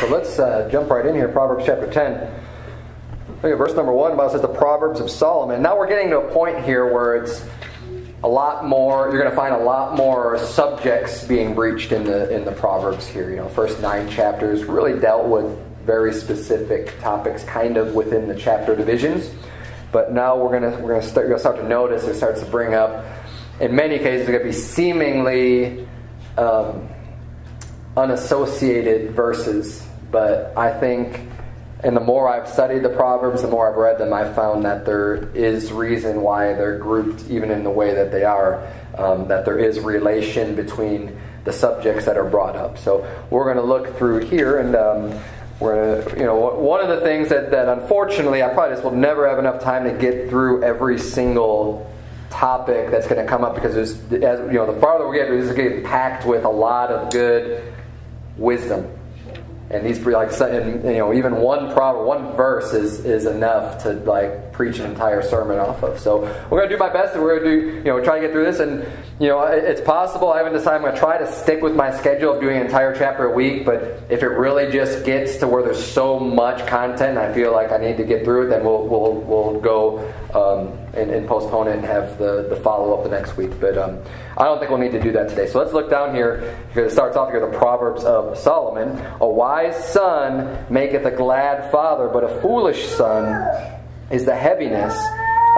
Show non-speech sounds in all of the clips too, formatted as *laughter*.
So let's uh, jump right in here. Proverbs chapter 10. Look at verse number 1. The Bible says the Proverbs of Solomon. Now we're getting to a point here where it's a lot more you're going to find a lot more subjects being breached in the in the proverbs here you know first nine chapters really dealt with very specific topics kind of within the chapter divisions but now we're going to we're going to start, you're to start to notice it starts to bring up in many cases they're going to be seemingly um, unassociated verses but i think and the more I've studied the Proverbs, the more I've read them, I've found that there is reason why they're grouped even in the way that they are, um, that there is relation between the subjects that are brought up. So we're going to look through here and. Um, we're you know, one of the things that, that unfortunately I probably just will never have enough time to get through every single topic that's going to come up because as you know, the farther we get, this is getting packed with a lot of good wisdom and these like and, you know even one problem one verse is is enough to like preach an entire sermon off of. So we're going to do my best and we're going to do you know try to get through this. And you know it's possible i haven't decided i'm going to try to stick with my schedule of doing an entire chapter a week. But if it really just gets to where there's so much content i feel like i need to get through it then we'll we'll, we'll go um, and, and, postpone it and have the, the follow-up the next week. But um, i don't think we'll need to do that today. So let's look down here. Because it starts off here the proverbs of solomon. A wise son maketh a glad father but a foolish son is the heaviness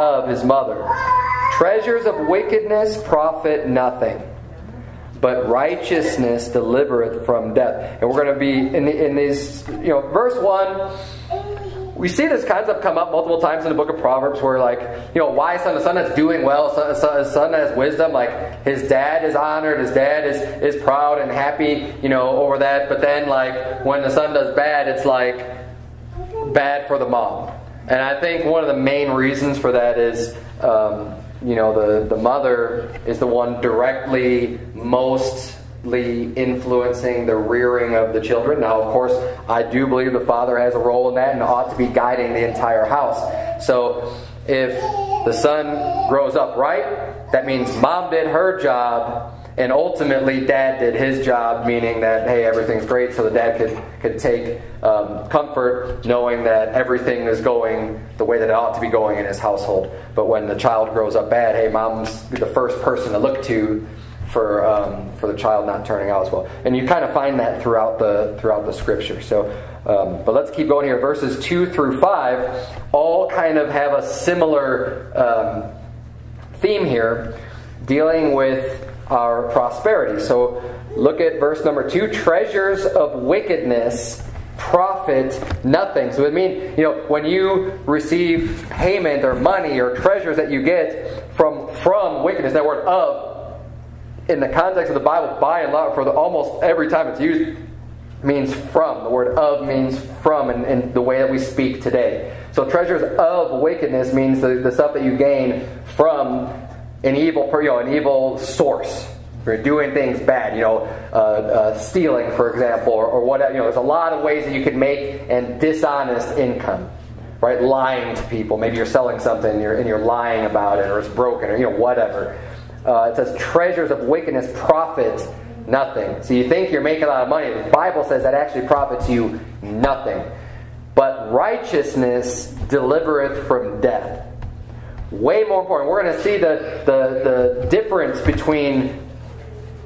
of his mother. Treasures of wickedness profit nothing but righteousness delivereth from death. And we're going to be in, in these you know verse 1 we see this concept come up multiple times in the book of Proverbs where, like, you know, why son, a son that's doing well, son, a son has wisdom, like, his dad is honored, his dad is, is proud and happy, you know, over that. But then, like, when the son does bad, it's like bad for the mom. And I think one of the main reasons for that is, um, you know, the, the mother is the one directly most influencing the rearing of the children. Now, of course, I do believe the father has a role in that and ought to be guiding the entire house. So, if the son grows up right, that means mom did her job and ultimately dad did his job meaning that hey everything's great so the dad could, could take um, comfort knowing that everything is going the way that it ought to be going in his household but when the child grows up bad hey mom's the first person to look to for um, for the child not turning out as well. And you kind of find that throughout the throughout the scripture. So, um, but let's keep going here. Verses two through five all kind of have a similar um, theme here, dealing with our prosperity. So, look at verse number two: treasures of wickedness profit nothing. So it means, you know, when you receive payment or money or treasures that you get from from wickedness, that word of in the context of the Bible, by and large, for the, almost every time it's used, means from. The word of means from in, in the way that we speak today. So treasures of wickedness means the, the stuff that you gain from an evil, you know, an evil source. You're doing things bad, you know, uh, uh, stealing, for example, or, or whatever. You know, there's a lot of ways that you can make and dishonest income, right? Lying to people. Maybe you're selling something and you're, and you're lying about it, or it's broken, or you know, whatever. Uh, it says treasures of wickedness profit nothing. So you think you're making a lot of money. The Bible says that actually profits you nothing. But righteousness delivereth from death. Way more important. We're going to see the, the, the difference between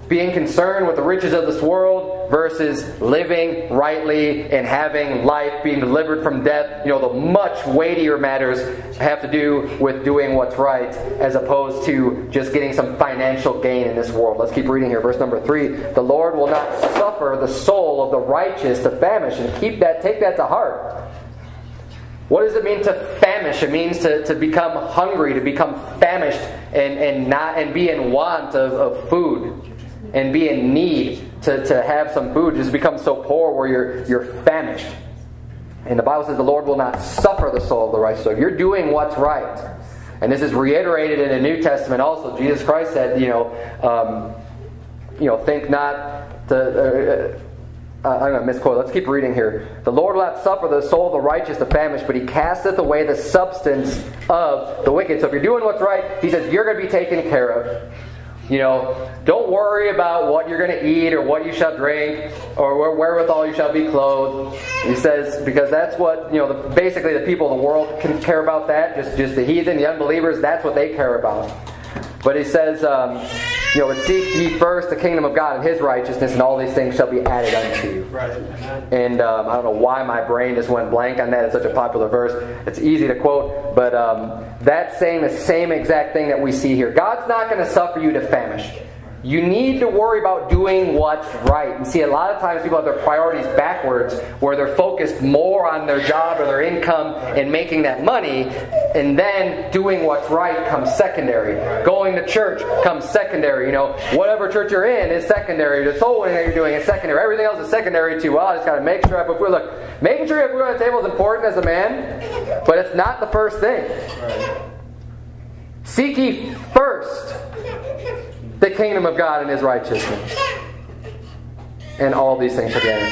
being concerned with the riches of this world versus living rightly and having life, being delivered from death. You know, the much weightier matters have to do with doing what's right as opposed to just getting some financial gain in this world. Let's keep reading here. Verse number three The Lord will not suffer the soul of the righteous to famish, and keep that, take that to heart. What does it mean to famish? It means to, to become hungry, to become famished and, and not and be in want of, of food and be in need to, to have some food, just become so poor where you're, you're famished. And the Bible says the Lord will not suffer the soul of the righteous. So if you're doing what's right, and this is reiterated in the New Testament also, Jesus Christ said, you know, um, you know, think not to. Uh, uh, I'm going to misquote. Let's keep reading here. The Lord will not suffer the soul of the righteous to famish, but he casteth away the substance of the wicked. So if you're doing what's right, he says you're going to be taken care of. You know, don't worry about what you're going to eat or what you shall drink or wherewithal you shall be clothed. He says because that's what you know. The, basically, the people of the world can care about that. Just just the heathen, the unbelievers. That's what they care about. But he says, um, you know, seek ye first the kingdom of God and His righteousness, and all these things shall be added unto you. Right. And um, I don't know why my brain just went blank on that. It's such a popular verse. It's easy to quote, but um, that's saying the same exact thing that we see here. God's not going to suffer you to famish. You need to worry about doing what's right. And see, a lot of times people have their priorities backwards, where they're focused more on their job or their income and making that money, and then doing what's right comes secondary. Going to church comes secondary. You know, whatever church you're in is secondary. The soul winning that you're doing is secondary. Everything else is secondary too. Well, I just got to make sure I put food. Look, making sure you have food on the table is important as a man, but it's not the first thing. Seek ye first the kingdom of God and his righteousness. And all these things shall be added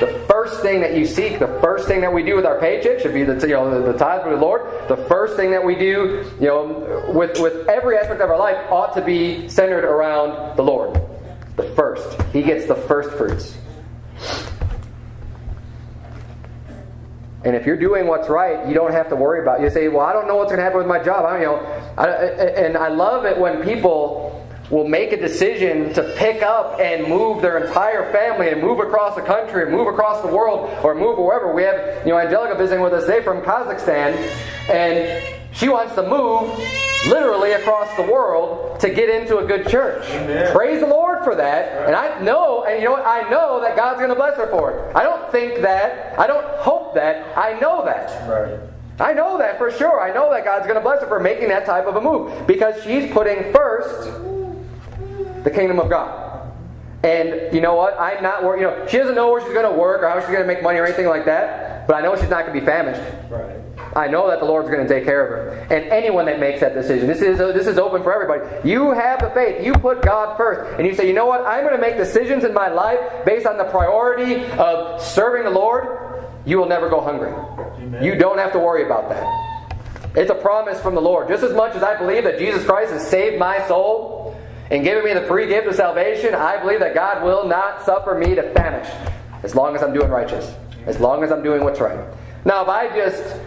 to. The first thing that you seek, the first thing that we do with our paycheck should be the you know the, the tithe for the Lord. The first thing that we do, you know, with with every aspect of our life ought to be centered around the Lord. The first. He gets the first fruits. And if you're doing what's right, you don't have to worry about. It. You say, "Well, I don't know what's going to happen with my job." I, you know, I, and I love it when people will make a decision to pick up and move their entire family and move across the country and move across the world or move wherever. We have, you know, Angelica visiting with us today from Kazakhstan, and she wants to move literally across the world to get into a good church. Amen. Praise the Lord for that. Right. And I know, and you know what? I know that God's going to bless her for it. I don't think that. I don't hope that. I know that. Right. I know that for sure. I know that God's going to bless her for making that type of a move because she's putting first the kingdom of God. And you know what? I'm not worried. You know, she doesn't know where she's going to work or how she's going to make money or anything like that. But I know she's not going to be famished. Right. I know that the Lord's going to take care of her. And anyone that makes that decision, this is this is open for everybody. You have the faith. You put God first, and you say, you know what? I'm going to make decisions in my life based on the priority of serving the Lord. You will never go hungry. Amen. You don't have to worry about that. It's a promise from the Lord. Just as much as I believe that Jesus Christ has saved my soul, in giving me the free gift of salvation, I believe that God will not suffer me to famish as long as I'm doing righteous, as long as I'm doing what's right. Now, if I just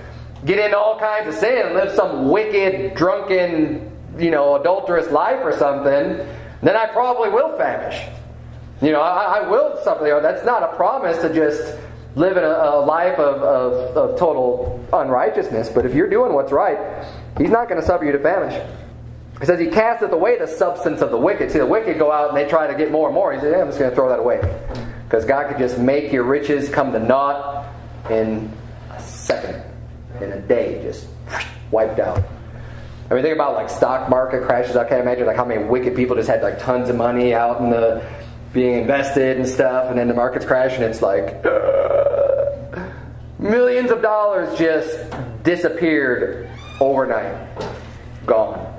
get into all kinds of sin and live some wicked, drunken, you know, adulterous life or something, then I probably will famish. You know, I, I will suffer. That's not a promise to just live in a, a life of, of, of total unrighteousness. But if you're doing what's right, He's not going to suffer you to famish. He says he casteth away the substance of the wicked. See, the wicked go out and they try to get more and more. He says, I'm just going to throw that away. Because God could just make your riches come to naught in a second, in a day, just wiped out. I mean, think about like stock market crashes. I can't imagine like how many wicked people just had like tons of money out in the being invested and stuff, and then the markets crash, and it's like uh, millions of dollars just disappeared overnight, gone.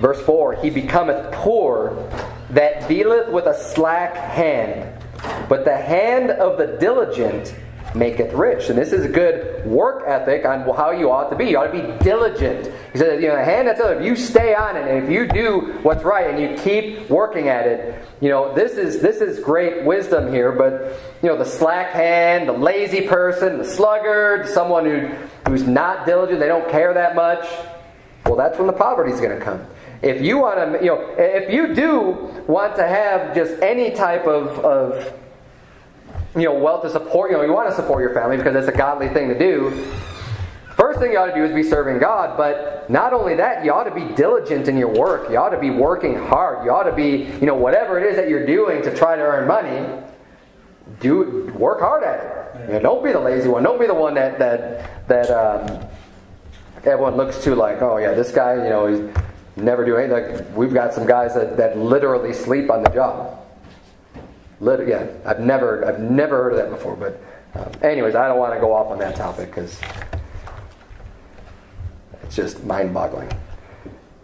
Verse 4 He becometh poor that dealeth with a slack hand, but the hand of the diligent maketh rich. And this is a good work ethic on how you ought to be. You ought to be diligent. He says, you know, the hand that's if you stay on it and if you do what's right and you keep working at it, you know, this is this is great wisdom here. But you know, the slack hand, the lazy person, the sluggard, someone who who's not diligent, they don't care that much. Well, that's when the poverty is going to come. If you want to, you know, if you do want to have just any type of, of you know, wealth to support, you know, you want to support your family because it's a godly thing to do. First thing you ought to do is be serving God, but not only that, you ought to be diligent in your work. You ought to be working hard. You ought to be, you know, whatever it is that you're doing to try to earn money, do work hard at it. You know, don't be the lazy one. Don't be the one that that that um, everyone looks to like, oh yeah, this guy, you know, he's never do anything. Like we've got some guys that, that literally sleep on the job. Yeah, I've never I've never heard of that before. But um, anyways, I don't want to go off on that topic because it's just mind-boggling.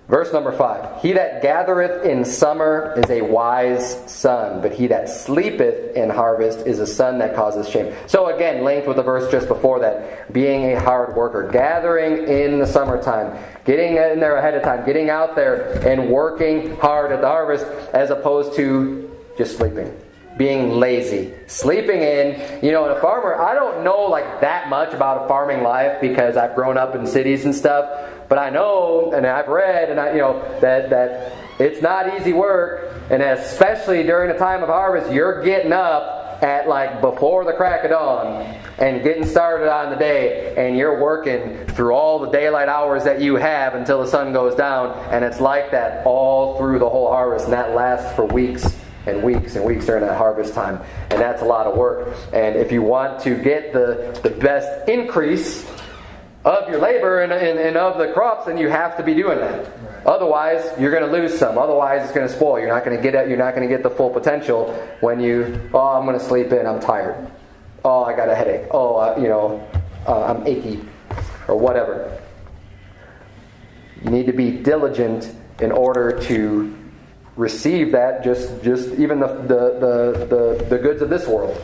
Verse number five He that gathereth in summer is a wise son, but he that sleepeth in harvest is a son that causes shame. So, again, linked with the verse just before that being a hard worker, gathering in the summertime, getting in there ahead of time, getting out there and working hard at the harvest as opposed to just sleeping being lazy, sleeping in. You know, a farmer, I don't know like that much about a farming life because I've grown up in cities and stuff, but I know and I've read and I, you know, that that it's not easy work, and especially during the time of harvest, you're getting up at like before the crack of dawn and getting started on the day and you're working through all the daylight hours that you have until the sun goes down and it's like that all through the whole harvest and that lasts for weeks and weeks and weeks during that harvest time. And that's a lot of work. And if you want to get the, the best increase of your labor and, and, and of the crops, then you have to be doing that. Right. Otherwise, you're going to lose some. Otherwise, it's going to spoil. You're not going to get it. You're not going to get the full potential when you. Oh, I'm going to sleep in. I'm tired. Oh, I got a headache. Oh, uh, you know, uh, I'm achy, or whatever. You need to be diligent in order to receive that just just even the, the, the, the, the goods of this world.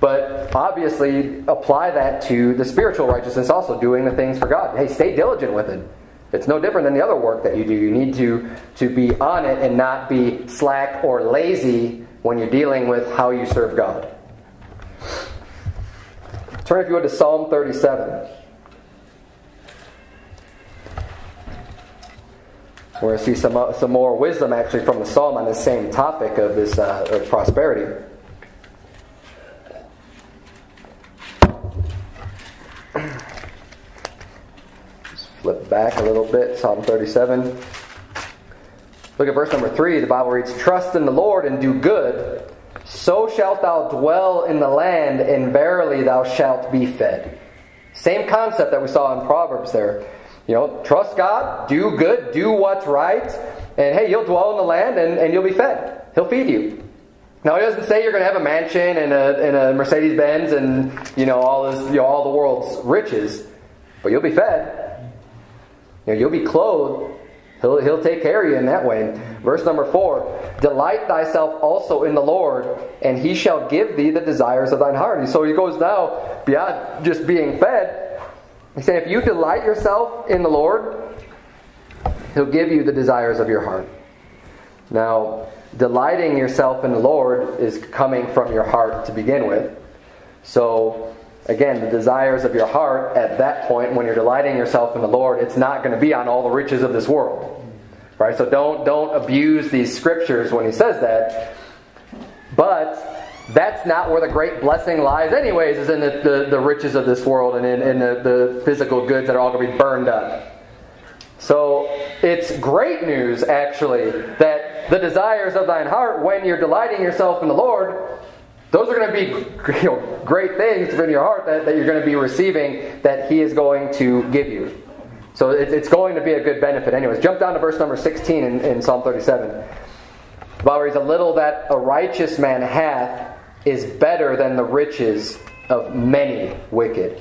But obviously, apply that to the spiritual righteousness, also doing the things for God. Hey, stay diligent with it. It's no different than the other work that you do. You need to, to be on it and not be slack or lazy when you're dealing with how you serve God. Turn, if you would, to Psalm 37. We're going to see some, some more wisdom actually from the psalm on the same topic of this uh, of prosperity. Flip back a little bit, Psalm 37. Look at verse number 3. The Bible reads, Trust in the Lord and do good, so shalt thou dwell in the land, and verily thou shalt be fed. Same concept that we saw in Proverbs there. You know, trust God, do good, do what's right, and hey, you'll dwell in the land and, and you'll be fed. He'll feed you. Now, he doesn't say you're going to have a mansion and a, and a Mercedes Benz and you know all this, you know, all the world's riches, but you'll be fed. You know, you'll be clothed. He'll, he'll take care of you in that way. Verse number four Delight thyself also in the Lord, and he shall give thee the desires of thine heart. And so he goes now beyond just being fed he said, if you delight yourself in the Lord, He'll give you the desires of your heart. Now, delighting yourself in the Lord is coming from your heart to begin with. So, again, the desires of your heart at that point, when you're delighting yourself in the Lord, it's not going to be on all the riches of this world. Right? So don't don't abuse these scriptures when he says that. But that's not where the great blessing lies, anyways, is in the, the, the riches of this world and in, in the, the physical goods that are all going to be burned up. So it's great news, actually, that the desires of thine heart, when you're delighting yourself in the Lord, those are going to be *laughs* you know, great things in your heart that, that you're going to be receiving that He is going to give you. So it, it's going to be a good benefit, anyways. Jump down to verse number 16 in, in Psalm 37. The Bible reads, A little that a righteous man hath is better than the riches of many wicked.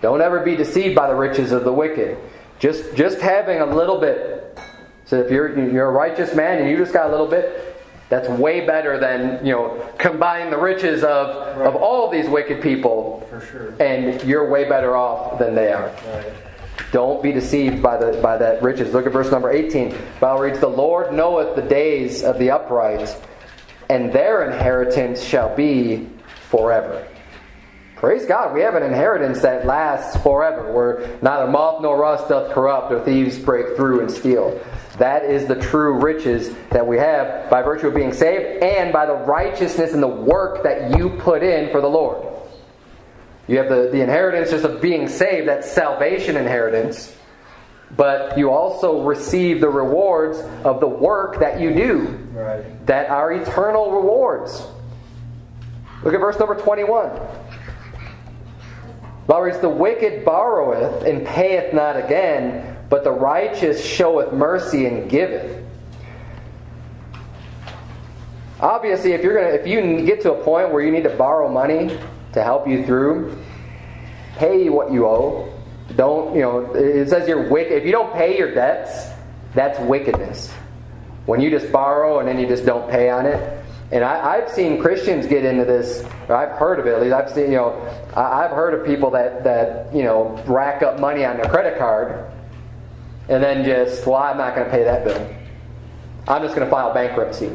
Don't ever be deceived by the riches of the wicked. Just just having a little bit. So if you're you're a righteous man and you just got a little bit, that's way better than you know combining the riches of right. of all these wicked people. For sure. And you're way better off than they are. Right. Don't be deceived by the by that riches. Look at verse number 18. Bible reads, The Lord knoweth the days of the upright, and their inheritance shall be forever. Praise God, we have an inheritance that lasts forever, where neither moth nor rust doth corrupt, or thieves break through and steal. That is the true riches that we have by virtue of being saved and by the righteousness and the work that you put in for the Lord. You have the, the inheritance just of being saved, that salvation inheritance but you also receive the rewards of the work that you do right. that are eternal rewards. Look at verse number 21. Bible The wicked borroweth and payeth not again, but the righteous showeth mercy and giveth. Obviously, if you're gonna if you get to a point where you need to borrow money to help you through, pay what you owe don't, you know, it says you're wicked. If you don't pay your debts, That's wickedness. When you just borrow and then you just don't pay on it. And I, have seen Christians get into this, I've heard of it at least. I've seen, you know, I, I've heard of people that, that, you know, rack up money on their credit card and then just, well, I'm not going to pay that bill. I'm just going to file bankruptcy.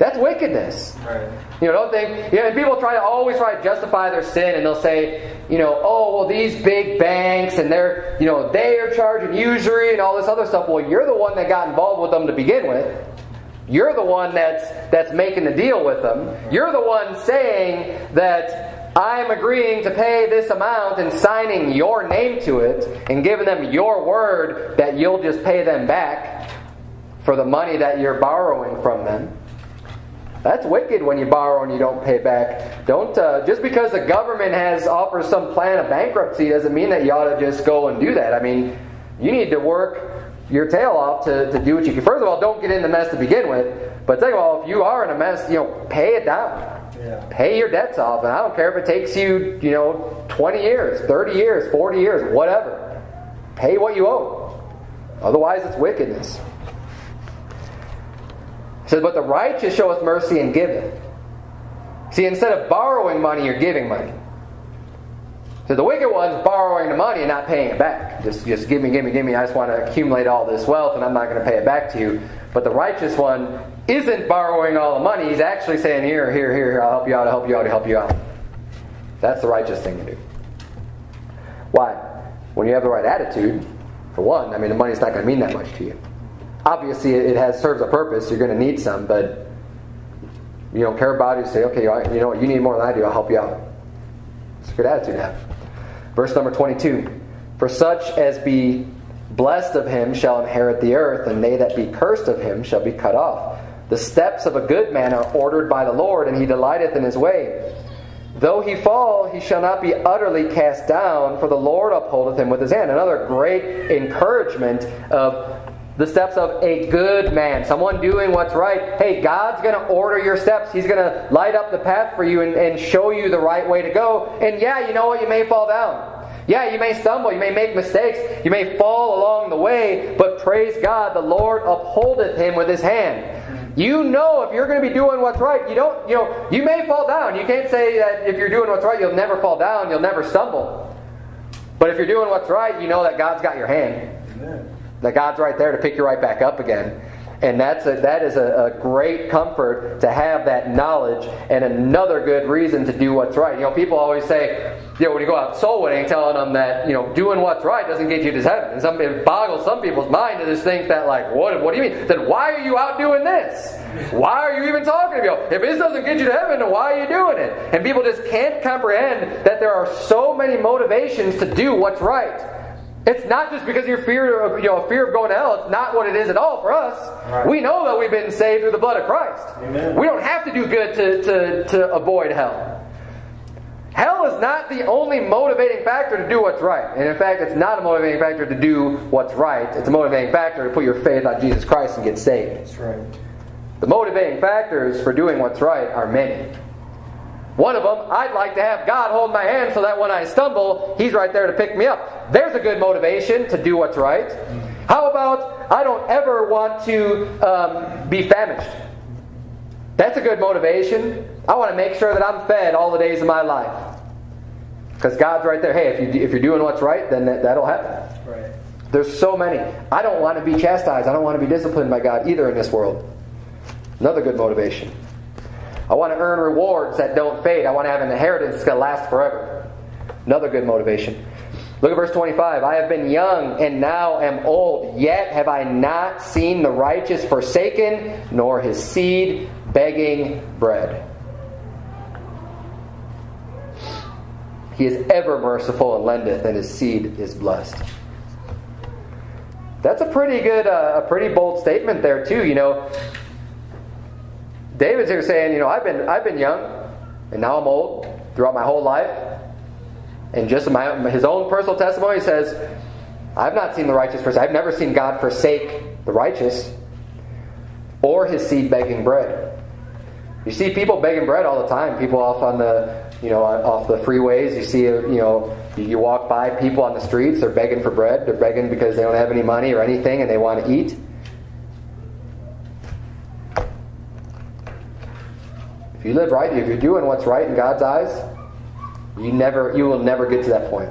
That's wickedness. Right. You know, don't think. You know, people try to always try to justify their sin, and they'll say, you know, oh well, these big banks and they're, you know, they are charging usury and all this other stuff. Well, you're the one that got involved with them to begin with. You're the one that's that's making the deal with them. You're the one saying that I'm agreeing to pay this amount and signing your name to it and giving them your word that you'll just pay them back for the money that you're borrowing from them. That's wicked when you borrow and you don't pay back. Don't uh, just because the government has offers some plan of bankruptcy doesn't mean that you ought to just go and do that. I mean, you need to work your tail off to, to do what you can. First of all, don't get in the mess to begin with. But second of all, if you are in a mess, you know, pay it down. Yeah. Pay your debts off, and I don't care if it takes you, you know, 20 years, 30 years, 40 years, whatever. Pay what you owe. Otherwise, it's wickedness says, But the righteous showeth mercy and giveth. See, instead of borrowing money, you're giving money. So the wicked one's borrowing the money and not paying it back. Just, just give me, give me, give me. I just want to accumulate all this wealth and I'm not going to pay it back to you. But the righteous one isn't borrowing all the money. He's actually saying, Here, here, here, here I'll help you out, I'll help you out, I'll help you out. That's the righteous thing to do. Why? When you have the right attitude, for one, I mean, the money's not going to mean that much to you obviously it has serves a purpose. You're going to need some, but you don't care about it. You say, okay, you know what? You need more than I do. I'll help you out. It's a good attitude to have. Verse number 22 For such as be blessed of him shall inherit the earth, and they that be cursed of him shall be cut off. The steps of a good man are ordered by the Lord, and he delighteth in his way. Though he fall, he shall not be utterly cast down, for the Lord upholdeth him with his hand. Another great encouragement of the steps of a good man, someone doing what's right. Hey, God's going to order your steps. He's going to light up the path for you and, and show you the right way to go. And yeah, you know what? You may fall down. Yeah, you may stumble, you may make mistakes, you may fall along the way, but praise God, the Lord upholdeth him with his hand. You know if you're going to be doing what's right, you don't, you know, you may fall down. You can't say that if you're doing what's right, you'll never fall down, you'll never stumble. But if you're doing what's right, you know that God's got your hand. Amen. That God's right there to pick you right back up again. And that's a, that is a, a, great comfort to have that knowledge and another good reason to do what's right. You know, people always say, you know, when you go out soul winning, telling them that, you know, doing what's right doesn't get you to heaven. And some, it boggles some people's mind to just think that, like, what, what do you mean? Then why are you out doing this? Why are you even talking to me? If this doesn't get you to heaven, then why are you doing it? And people just can't comprehend that there are so many motivations to do what's right. It's not just because you're fear of you know fear of going to hell. It's not what it is at all for us. Right. We know that we've been saved through the blood of Christ. Amen. We don't have to do good to, to, to avoid hell. Hell is not the only motivating factor to do what's right. And in fact, it's not a motivating factor to do what's right. It's a motivating factor to put your faith on Jesus Christ and get saved. That's right. The motivating factors for doing what's right are many. One of them, I'd like to have God hold my hand so that when I stumble, He's right there to pick me up. There's a good motivation to do what's right. How about, I don't ever want to um, be famished? That's a good motivation. I want to make sure that I'm fed all the days of my life. Because God's right there. Hey, if, you, if you're doing what's right, then that, that'll happen. Right. There's so many. I don't want to be chastised. I don't want to be disciplined by God either in this world. Another good motivation. I want to earn rewards that don't fade. I want to have an inheritance that's going to last forever. Another good motivation. Look at verse 25. I have been young and now am old, yet have I not seen the righteous forsaken, nor his seed begging bread. He is ever merciful and lendeth, and his seed is blessed. That's a pretty good, uh, a pretty bold statement there, too. You know, David's here saying, you know, I've been I've been young, and now I'm old throughout my whole life. And just my, his own personal testimony, says, I've not seen the righteous person. I've never seen God forsake the righteous or his seed begging bread. You see people begging bread all the time. People off on the, you know, off the freeways. You see, you know, you walk by people on the streets. They're begging for bread. They're begging because they don't have any money or anything, and they want to eat. If you live right, if you're doing what's right in God's eyes, you never you will never get to that point.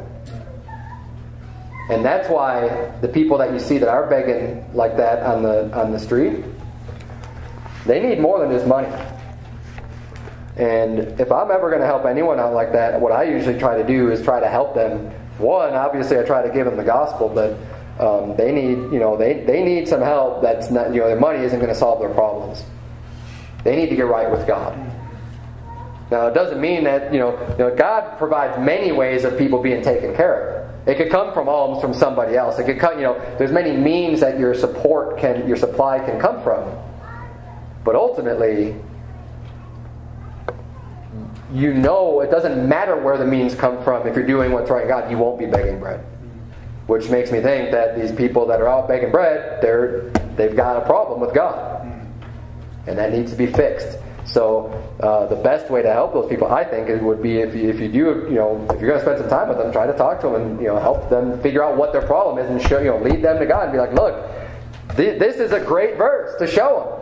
And that's why the people that you see that are begging like that on the on the street, they need more than just money. And if I'm ever going to help anyone out like that, what I usually try to do is try to help them. One, obviously, I try to give them the gospel, but um, they need, you know, they, they need some help. That's not, you know, their money isn't going to solve their problems. They need to get right with God. Now, it doesn't mean that, you know, you know, God provides many ways of people being taken care of. It could come from alms from somebody else. It could come, you know, there's many means that your support can, your supply can come from. But ultimately, you know it doesn't matter where the means come from. If you're doing what's right God, you won't be begging bread. Which makes me think that these people that are out begging bread, they're they've got a problem with God, and that needs to be fixed. So uh, the best way to help those people, I think, it would be if you, if you do, you know, if you're going to spend some time with them, try to talk to them and you know help them figure out what their problem is and show, you know, lead them to God and be like, look, th- this is a great verse to show them.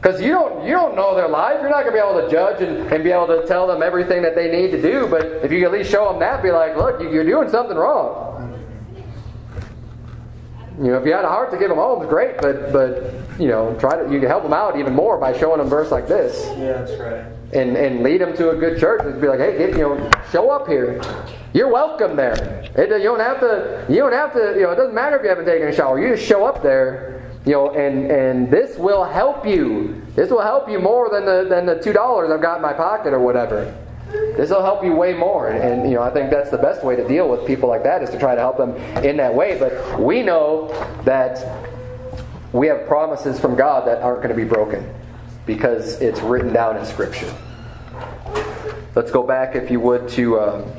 Because you don't, you don't know their life. You're not going to be able to judge and, and be able to tell them everything that they need to do. But if you at least show them that, be like, look, you're doing something wrong. You know, if you had a heart to give them homes, great. But but you know, try to you can help them out even more by showing them verse like this. Yeah, that's right. And and lead them to a good church and be like, hey, get, you know, show up here. You're welcome there. It, you don't have to. You don't have to. You know, it doesn't matter if you haven't taken a shower. You just show up there you know, and and this will help you. This will help you more than the than the two dollars I've got in my pocket or whatever. This will help you way more, and, you know I think that's the best way to deal with people like that is to try to help them in that way. But we know that we have promises from God that aren't going to be broken because it's written down in Scripture. Let's go back, if you would, to um,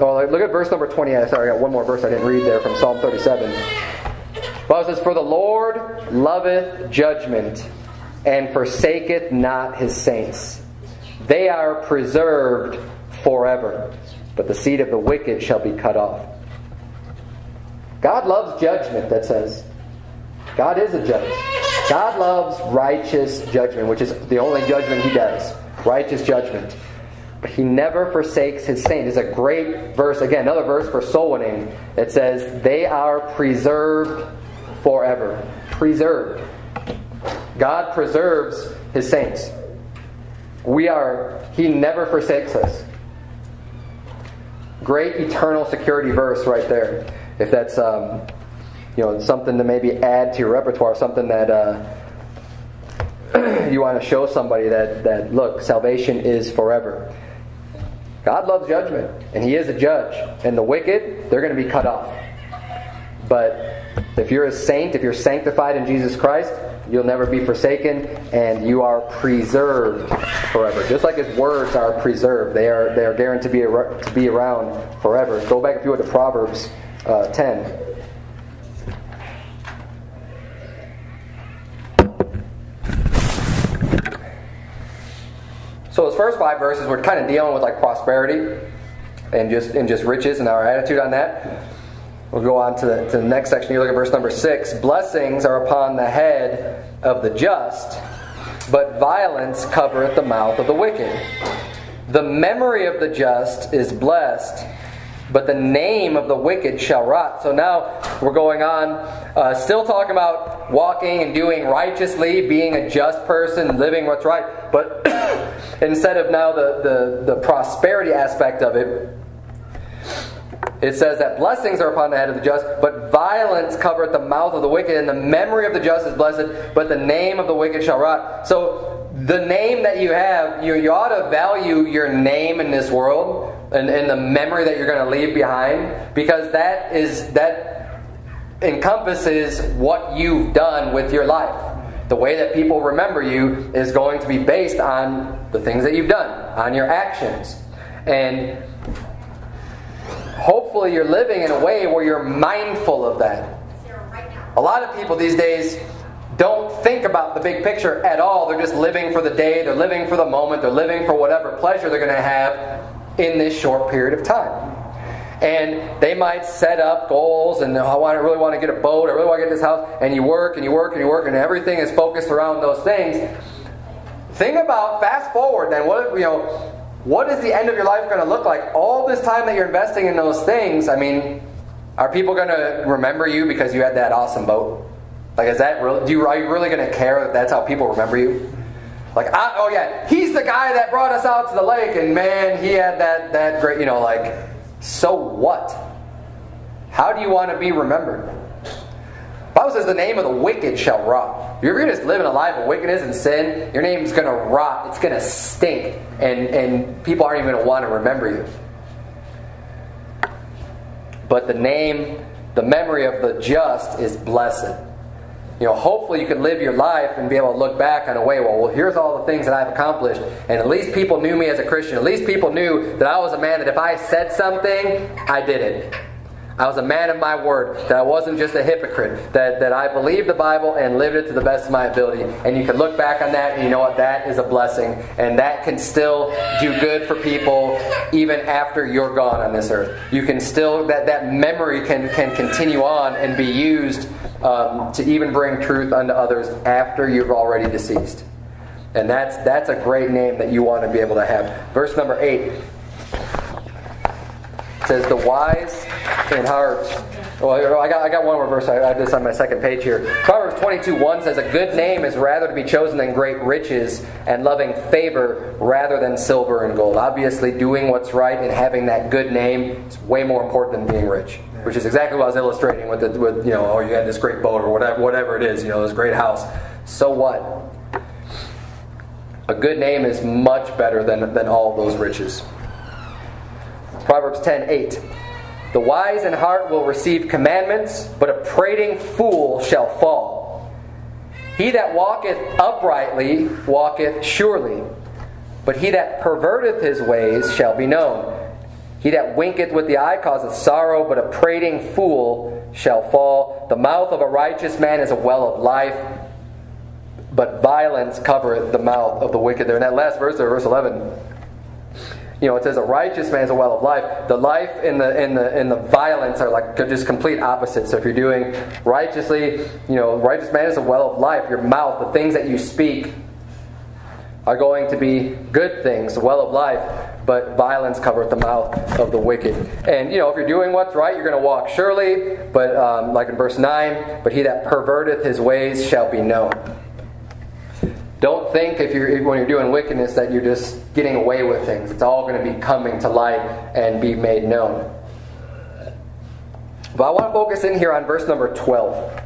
oh, look at verse number twenty. Sorry, I got one more verse I didn't read there from Psalm thirty-seven. Bible says, For the Lord loveth judgment, and forsaketh not his saints. They are preserved forever, but the seed of the wicked shall be cut off. God loves judgment, that says. God is a judge. God loves righteous judgment, which is the only judgment he does. Righteous judgment. But he never forsakes his saints. It's a great verse. Again, another verse for soul winning. It says, They are preserved forever. Preserved. God preserves his saints. We are, he never forsakes us. Great eternal security verse right there. If that's um, you know something to maybe add to your repertoire, something that uh, *clears throat* you want to show somebody that that look, salvation is forever. God loves judgment, and He is a judge, and the wicked they're going to be cut off. But if you're a saint, if you're sanctified in Jesus Christ, you'll never be forsaken and you are preserved forever. Just like his words are preserved, they are, they are guaranteed to be, to be around forever. Go back if you would to Proverbs uh, 10. So those first five verses we're kind of dealing with like prosperity and just and just riches and our attitude on that. We'll go on to the, to the next section. You look at verse number six. Blessings are upon the head of the just, but violence covereth the mouth of the wicked. The memory of the just is blessed, but the name of the wicked shall rot. So now we're going on, uh, still talking about walking and doing righteously, being a just person, living what's right. But *coughs* instead of now the, the, the prosperity aspect of it, it says that blessings are upon the head of the just, but violence covereth the mouth of the wicked, and the memory of the just is blessed, but the name of the wicked shall rot. So the name that you have, you, you ought to value your name in this world and, and the memory that you're going to leave behind, because that is that encompasses what you've done with your life. The way that people remember you is going to be based on the things that you've done, on your actions. And hopefully you're living in a way where you're mindful of that. A lot of people these days don't think about the big picture at all. They're just living for the day, they're living for the moment, they're living for whatever pleasure they're going to have in this short period of time. And they might set up goals, and I want, I really want to get a boat, I really want to get this house, and you work and you work and you work, and everything is focused around those things. Think about fast forward then. What you know? What is the end of your life going to look like? All this time that you're investing in those things. I mean, are people going to remember you because you had that awesome boat? Like, is that really? Do you are you really going to care that that's how people remember you? Like, I, oh yeah, he's the guy that brought us out to the lake, and man, he had that that great. You know, like, so what? How do you want to be remembered? Bible says the name of the wicked shall rot. If you're just living a life of wickedness and sin, your name's going to rot. It's going to stink, and and people aren't even going to want to remember you. But the name, the memory of the just is blessed. You know, hopefully you can live your life and be able to look back on a way, well, well, here's all the things that I've accomplished. And at least people knew me as a Christian. At least people knew that I was a man that if I said something, I did it. I was a man of my word, that I wasn't just a hypocrite, that, that I believed the Bible and lived it to the best of my ability. And you can look back on that and you know what? That is a blessing. And that can still do good for people even after you're gone on this earth. You can still, that, that memory can, can continue on and be used um, to even bring truth unto others after you've already deceased. And that's, that's a great name that you want to be able to have. Verse number 8 says, The wise in heart. Well, I got, I got one more verse. I have this on my second page here. Proverbs 22 1 says, A good name is rather to be chosen than great riches, and loving favor rather than silver and gold. Obviously, doing what's right and having that good name is way more important than being rich. Which is exactly what I was illustrating with, the, with you know, oh, you had this great boat or whatever, whatever it is, you know, this great house. So what? A good name is much better than, than all those riches. Proverbs 10 8. The wise in heart will receive commandments, but a prating fool shall fall. He that walketh uprightly walketh surely, but he that perverteth his ways shall be known. He that winketh with the eye causeth sorrow, but a prating fool shall fall. The mouth of a righteous man is a well of life, but violence covereth the mouth of the wicked. There in that last verse, there, verse 11 you know, it says a righteous man is a well of life. The life and the and the and the violence are like just complete opposites. So if you're doing righteously, you know, righteous man is a well of life. Your mouth, the things that you speak, are going to be good things, well of life. But violence covereth the mouth of the wicked. And you know, if you're doing what's right, you're going to walk surely. But um, like in verse nine, but he that perverteth his ways shall be known. Don't think if you're when you're doing wickedness that you're just getting away with things. It's all going to be coming to light and be made known. But I want to focus in here on verse number 12.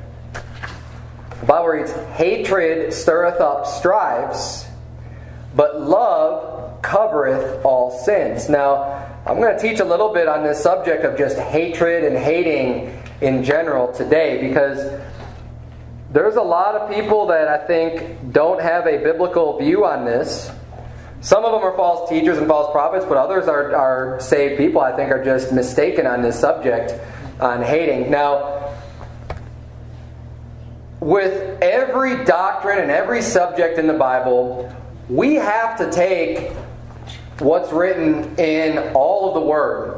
The Bible reads, Hatred stirreth up strifes, but love covereth all sins. Now, I'm going to teach a little bit on this subject of just hatred and hating in general today because there's a lot of people that I think don't have a biblical view on this. Some of them are false teachers and false prophets, but others are, are saved people, I think, are just mistaken on this subject on hating. Now, with every doctrine and every subject in the Bible, we have to take what's written in all of the Word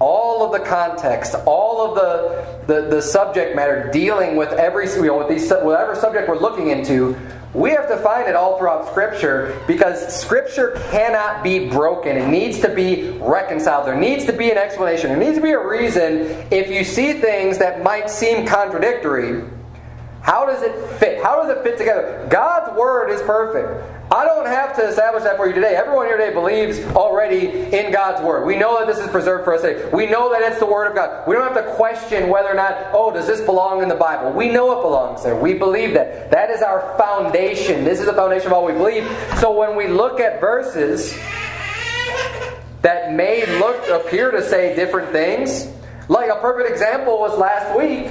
all of the context, all of the, the, the subject matter dealing with every you know with these whatever subject we're looking into, we have to find it all throughout Scripture because Scripture cannot be broken. It needs to be reconciled. There needs to be an explanation. There needs to be a reason if you see things that might seem contradictory. How does it fit? How does it fit together? God's Word is perfect. I don't have to establish that for you today. Everyone here today believes already in God's Word. We know that this is preserved for us today. We know that it's the Word of God. We don't have to question whether or not, oh, does this belong in the Bible? We know it belongs there. We believe that. That is our foundation. This is the foundation of all we believe. So when we look at verses that may look appear to say different things, like a perfect example was last week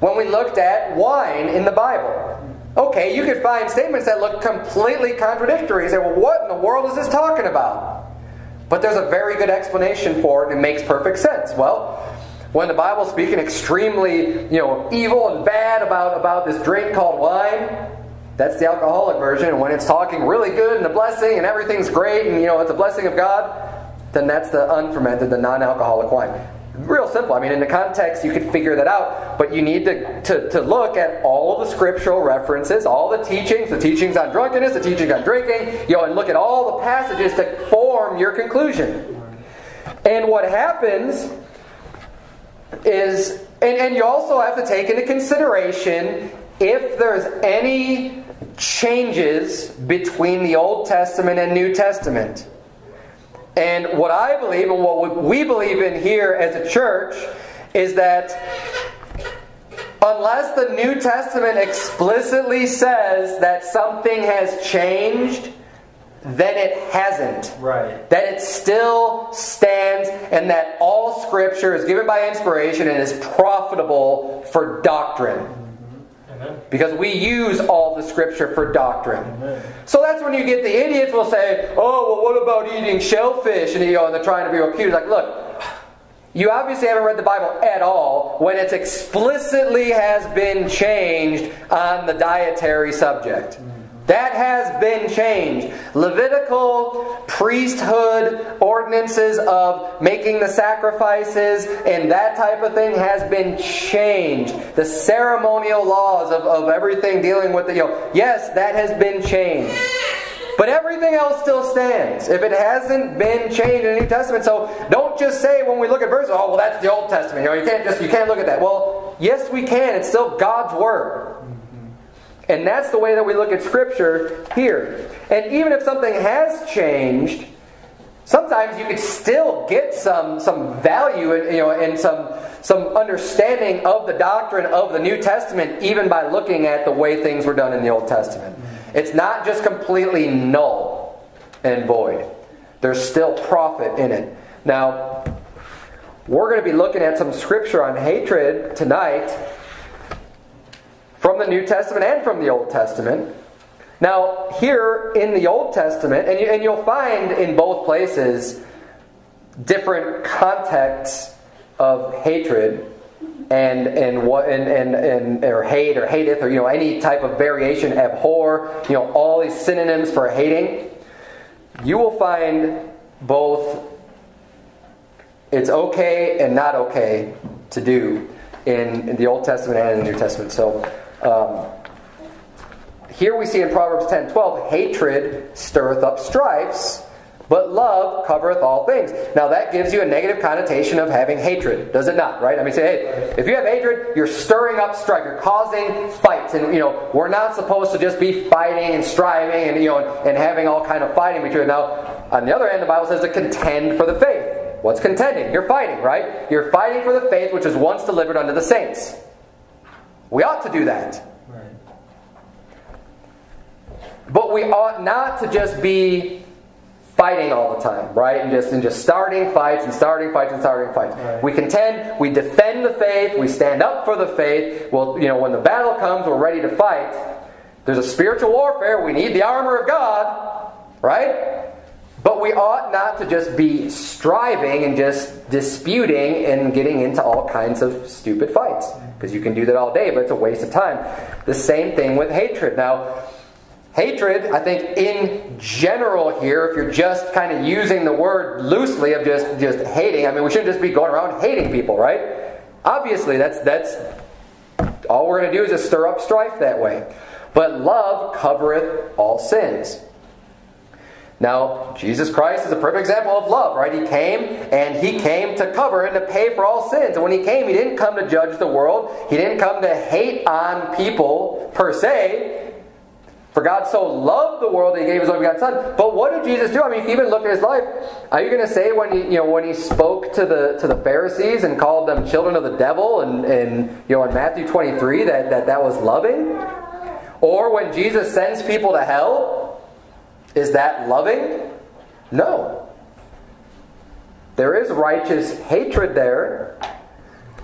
when we looked at wine in the Bible. Okay, you could find statements that look completely contradictory. You say, well, what in the world is this talking about? But there's a very good explanation for it, and it makes perfect sense. Well, when the Bible's speaking extremely, you know, evil and bad about, about this drink called wine, that's the alcoholic version. And when it's talking really good and a blessing and everything's great and you know it's a blessing of God, then that's the unfermented, the non-alcoholic wine. Real simple. I mean, in the context, you could figure that out, but you need to, to, to look at all the scriptural references, all the teachings, the teachings on drunkenness, the teachings on drinking, you know, and look at all the passages to form your conclusion. And what happens is, and, and you also have to take into consideration if there's any changes between the Old Testament and New Testament. And what I believe and what we believe in here as a church is that unless the New Testament explicitly says that something has changed, then it hasn't. Right. That it still stands and that all Scripture is given by inspiration and is profitable for doctrine. Because we use all the scripture for doctrine. Amen. So that's when you get the idiots will say, oh, well, what about eating shellfish? And, you know, and they're trying to be real cute. Like, look, you obviously haven't read the Bible at all when it explicitly has been changed on the dietary subject. That has been changed. Levitical priesthood ordinances of making the sacrifices and that type of thing has been changed. The ceremonial laws of, of everything dealing with the, know, yes, that has been changed. But everything else still stands if it hasn't been changed in the New Testament. So don't just say when we look at verses, oh well that's the Old Testament. You know, you can't just you can't look at that. Well, yes we can. It's still God's word. And that's the way that we look at Scripture here. And even if something has changed, sometimes you could still get some, some value and, you know, and some, some understanding of the doctrine of the New Testament even by looking at the way things were done in the Old Testament. It's not just completely null and void. There's still profit in it. Now, we're going to be looking at some scripture on hatred tonight from the New Testament and from the Old Testament. Now, here in the Old Testament, and, you, and you'll find in both places different contexts of hatred and and what and, and, and or hate or hateth or you know any type of variation abhor you know all these synonyms for hating you will find both it's okay and not okay to do in, in the Old Testament and in the New Testament so um, here we see in Proverbs 10 12, hatred stirreth up strifes, but love covereth all things. Now that gives you a negative connotation of having hatred, does it not? Right? I mean, say, hey, if you have hatred, you're stirring up strife. You're causing fights, and you know we're not supposed to just be fighting and striving and you know and, and having all kind of fighting between. Now, on the other hand, the Bible says to contend for the faith. What's contending? You're fighting, right? You're fighting for the faith which was once delivered unto the saints. We ought to do that. But we ought not to just be fighting all the time, right? And just and just starting fights and starting fights and starting fights. Right. We contend, we defend the faith, we stand up for the faith. Well, you know, when the battle comes, we're ready to fight. There's a spiritual warfare. We need the armor of God, right? But we ought not to just be striving and just disputing and getting into all kinds of stupid fights. Because you can do that all day, but it's a waste of time. The same thing with hatred. Now, hatred, I think in general here, if you're just kind of using the word loosely of just, just hating, I mean, we shouldn't just be going around hating people, right? Obviously, that's, that's all we're going to do is just stir up strife that way. But love covereth all sins. Now, Jesus Christ is a perfect example of love, right? He came and he came to cover and to pay for all sins. And when he came, he didn't come to judge the world. He didn't come to hate on people per se. For God so loved the world that he gave his only begotten son. But what did Jesus do? I mean, if you even look at his life, are you going to say when he, you know, when he spoke to the to the Pharisees and called them children of the devil and, and you know in Matthew 23 that, that that was loving? Or when Jesus sends people to hell is that loving? No. There is righteous hatred there.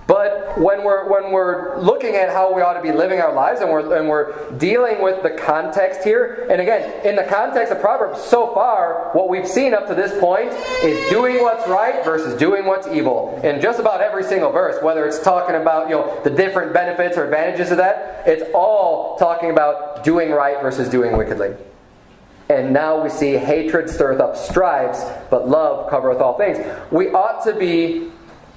But when we're, when we're looking at how we ought to be living our lives and we're, and we're dealing with the context here, and again, in the context of Proverbs, so far, what we've seen up to this point is doing what's right versus doing what's evil. In just about every single verse, whether it's talking about you know, the different benefits or advantages of that, it's all talking about doing right versus doing wickedly. And now we see hatred stirreth up strifes, but love covereth all things. We ought to be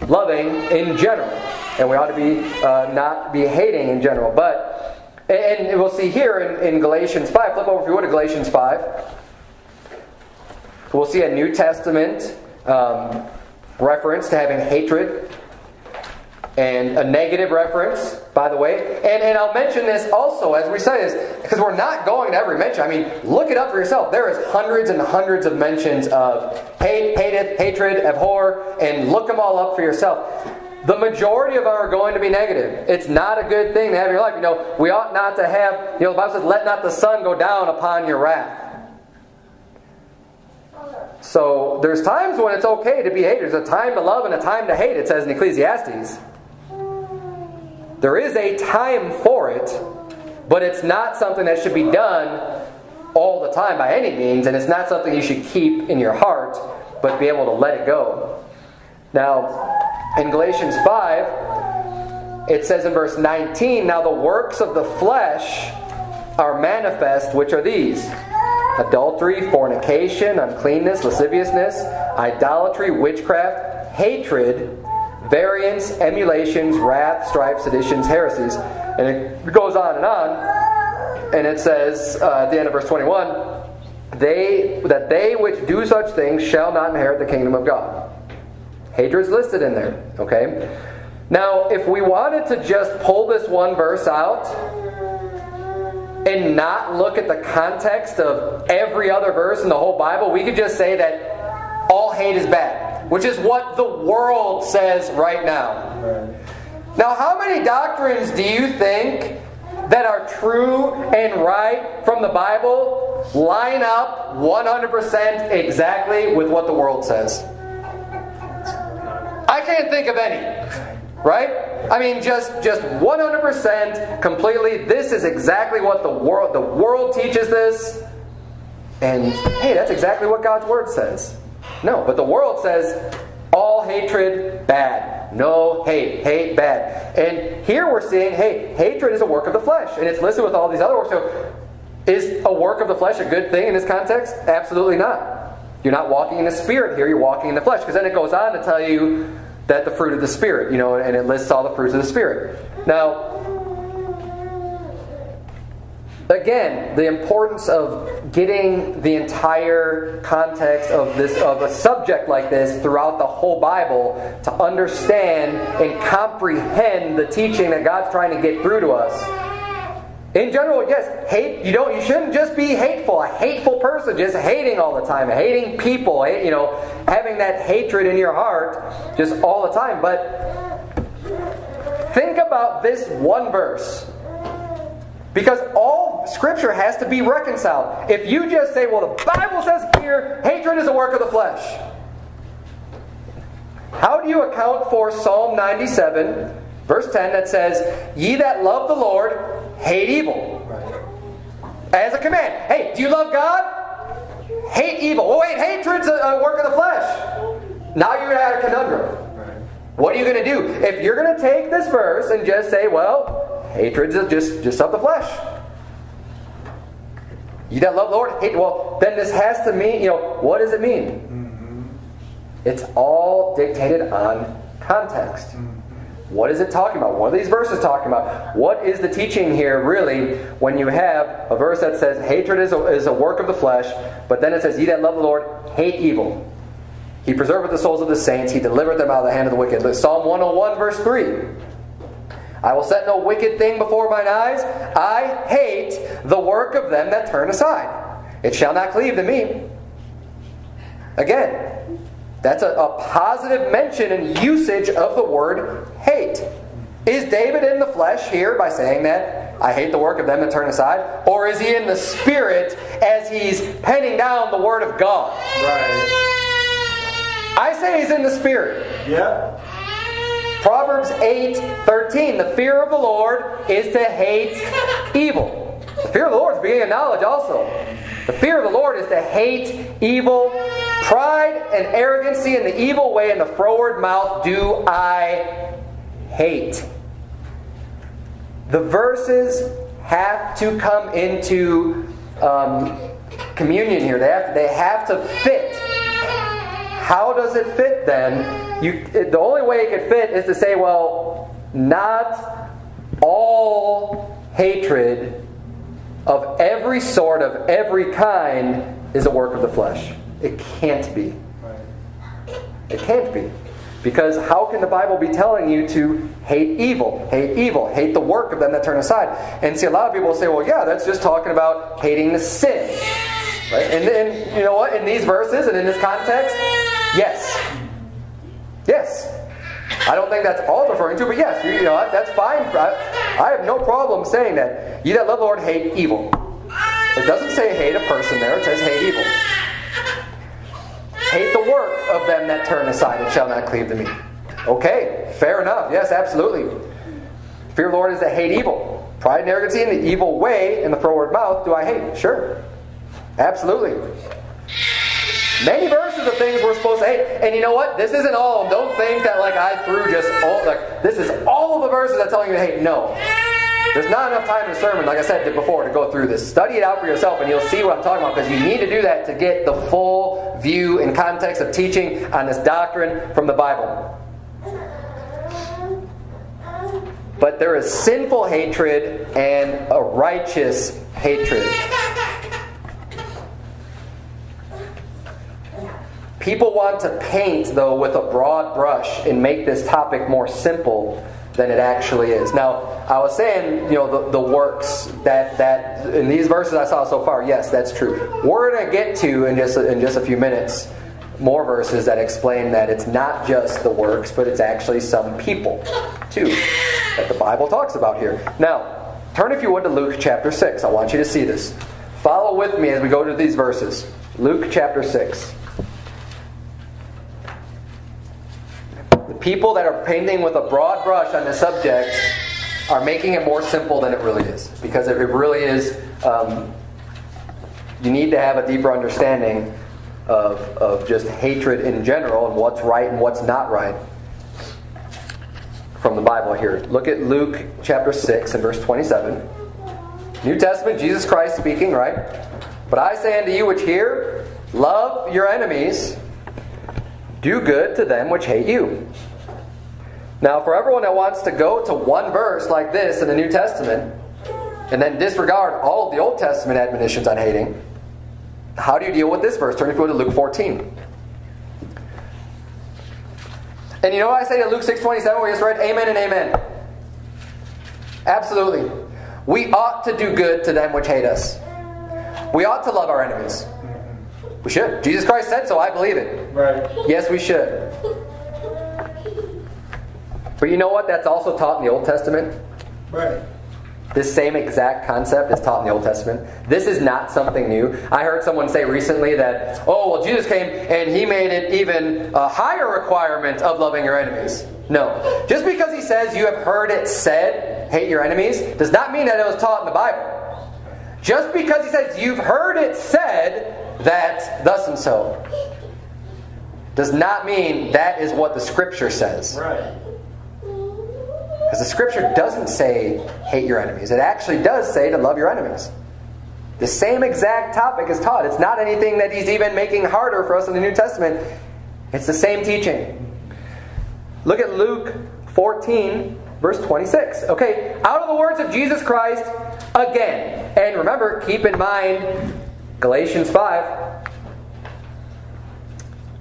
loving in general. And we ought to be uh, not be hating in general. But, and we'll see here in, in Galatians 5, flip over if you would to Galatians 5. We'll see a New Testament um, reference to having hatred and a negative reference, by the way. And, and I'll mention this also as we say this, because we're not going to every mention. I mean, look it up for yourself. There is hundreds and hundreds of mentions of hate, hateth, hatred, abhor, and look them all up for yourself. The majority of them are going to be negative. It's not a good thing to have in your life. You know, we ought not to have, you know, the Bible says, let not the sun go down upon your wrath. So there's times when it's okay to be hated. There's a time to love and a time to hate, it says in Ecclesiastes. There is a time for it, but it's not something that should be done all the time by any means, and it's not something you should keep in your heart, but be able to let it go. Now, in Galatians 5, it says in verse 19, Now the works of the flesh are manifest, which are these adultery, fornication, uncleanness, lasciviousness, idolatry, witchcraft, hatred, variance, emulations, wrath, strife, seditions, heresies. And it goes on and on. And it says uh, at the end of verse 21 they, that they which do such things shall not inherit the kingdom of God. Hatred is listed in there. Okay? Now, if we wanted to just pull this one verse out and not look at the context of every other verse in the whole Bible, we could just say that all hate is bad, which is what the world says right now. Now, how many doctrines do you think that are true and right from the Bible line up 100% exactly with what the world says? I can't think of any. Right? I mean, just just 100% completely. This is exactly what the world the world teaches this. And hey, that's exactly what God's word says. No, but the world says all hatred bad. No hate, hate bad. And here we're seeing, hey, hatred is a work of the flesh, and it's listed with all these other works. So, is a work of the flesh a good thing in this context? Absolutely not. You're not walking in the spirit here, you're walking in the flesh. Because then it goes on to tell you that the fruit of the Spirit, you know, and it lists all the fruits of the Spirit. Now, again, the importance of getting the entire context of this of a subject like this throughout the whole Bible to understand and comprehend the teaching that God's trying to get through to us in general, yes, hate. You don't. You shouldn't just be hateful. A hateful person, just hating all the time, hating people. You know, having that hatred in your heart just all the time. But think about this one verse. Because all Scripture has to be reconciled. If you just say, well, the Bible says here, hatred is a work of the flesh. How do you account for Psalm 97, verse 10, that says, Ye that love the Lord, hate evil. As a command. Hey, do you love God? Hate evil. Oh, wait, hatred's a, a work of the flesh. Now you're at a conundrum. What are you going to do? If you're going to take this verse and just say, well, hatred's just, just of the flesh. You that love the Lord, hate. Well, then this has to mean, you know, what does it mean? Mm-hmm. It's all dictated on context. Mm-hmm. What is it talking about? What are these verses talking about? What is the teaching here, really, when you have a verse that says hatred is a, is a work of the flesh, but then it says, Ye that love the Lord, hate evil. He preserveth the souls of the saints, He delivereth them out of the hand of the wicked. Psalm 101, verse 3. I will set no wicked thing before mine eyes. I hate the work of them that turn aside. It shall not cleave to me. Again, that's a, a positive mention and usage of the word hate. Is David in the flesh here by saying that? I hate the work of them that turn aside? Or is he in the spirit as he's penning down the word of God? Right. I say he's in the spirit. Yeah. Proverbs 8 13. The fear of the Lord is to hate evil. The fear of the Lord is beginning of knowledge also. The fear of the Lord is to hate evil. Pride and arrogancy and the evil way and the froward mouth do I hate. The verses have to come into um, communion here. They have, to, they have to fit. how does it fit then? You, it, the only way it could fit is to say, well, not all hatred of every sort, of every kind, is a work of the flesh. It can't be. It can't be. Because how can the Bible be telling you to hate evil? Hate evil. Hate the work of them that turn aside. And see, a lot of people say, well, yeah, that's just talking about hating the sin. Right? And then, you know what? In these verses and in this context, yes. Yes. I don't think that's all referring to, but yes, you, know, that's fine. I, I have no problem saying that. You that love the Lord hate evil. It doesn't say hate a person there, it says hate evil. Hate the work of them that turn aside and shall not cleave to me. Okay, fair enough. Yes, absolutely. Fear Lord is to hate evil. Pride and arrogancy and the evil way in the forward mouth do I hate. Sure. Absolutely. Many verses of things we're supposed to hate. And you know what? This isn't all. Don't think that like I threw just all like this is all of the verses that telling you to hate. No. There's not enough time in the sermon, like I said before, to go through this. Study it out for yourself and you'll see what I'm talking about because you need to do that to get the full view and context of teaching on this doctrine from the Bible. But there is sinful hatred and a righteous hatred. People want to paint, though, with a broad brush and make this topic more simple than it actually is. Now, I was saying, you know, the, the works that that in these verses I saw so far, yes, that's true. We're to get to in just in just a few minutes more verses that explain that it's not just the works, but it's actually some people too that the Bible talks about here. Now, turn if you would to Luke chapter 6. I want you to see this. Follow with me as we go to these verses. Luke chapter 6. People that are painting with a broad brush on the subject are making it more simple than it really is. Because it really is, um, you need to have a deeper understanding of, of just hatred in general and what's right and what's not right from the Bible here. Look at Luke chapter 6 and verse 27. New Testament, Jesus Christ speaking, right? But I say unto you which hear, love your enemies, do good to them which hate you. Now, for everyone that wants to go to one verse like this in the New Testament and then disregard all of the Old Testament admonitions on hating, how do you deal with this verse? Turn if you go to Luke 14. And you know what I say to Luke 6.27 we just read? Amen and amen. Absolutely. We ought to do good to them which hate us. We ought to love our enemies. We should. Jesus Christ said so. I believe it. Right. Yes, we should. But you know what? That's also taught in the Old Testament. Right. This same exact concept is taught in the Old Testament. This is not something new. I heard someone say recently that, oh, well, Jesus came and he made it even a higher requirement of loving your enemies. No. Just because he says you have heard it said, hate your enemies, does not mean that it was taught in the Bible. Just because he says you've heard it said that thus and so, does not mean that is what the Scripture says. Right. Because the scripture doesn't say hate your enemies. It actually does say to love your enemies. The same exact topic is taught. It's not anything that he's even making harder for us in the New Testament. It's the same teaching. Look at Luke 14, verse 26. Okay, out of the words of Jesus Christ again. And remember, keep in mind Galatians 5.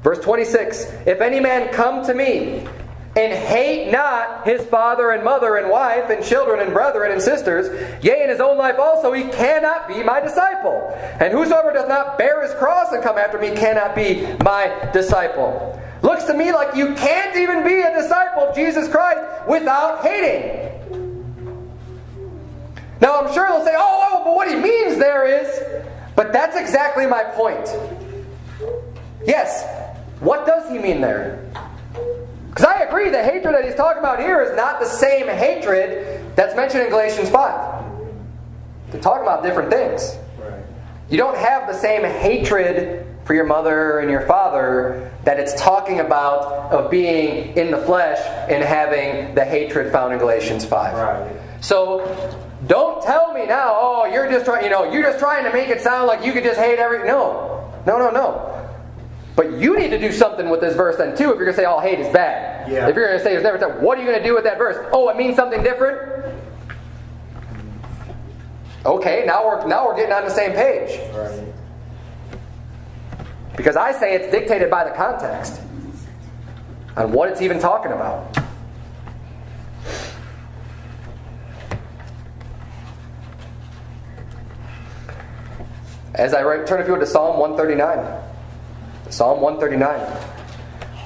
Verse 26 If any man come to me and hate not his father and mother and wife and children and brethren and sisters, yea, in his own life also, he cannot be my disciple. And whosoever does not bear his cross and come after me cannot be my disciple. Looks to me like you can't even be a disciple of Jesus Christ without hating. Now, I'm sure they'll say, oh, oh, but what he means there is, but that's exactly my point. Yes, what does he mean there? Because I agree, the hatred that he's talking about here is not the same hatred that's mentioned in Galatians 5. They're talking about different things. Right. You don't have the same hatred for your mother and your father that it's talking about of being in the flesh and having the hatred found in Galatians 5. Right. So don't tell me now, oh, you're just trying, you know, you're just trying to make it sound like you could just hate every no. No, no, no. But you need to do something with this verse then too if you're going to say all hate is bad. Yeah. If you're going to say it's never said, what are you going to do with that verse? Oh, it means something different? Okay, now we're now we're getting on the same page. Right. Because I say it's dictated by the context on what it's even talking about. As I write, turn if you would to Psalm 139. Psalm 139.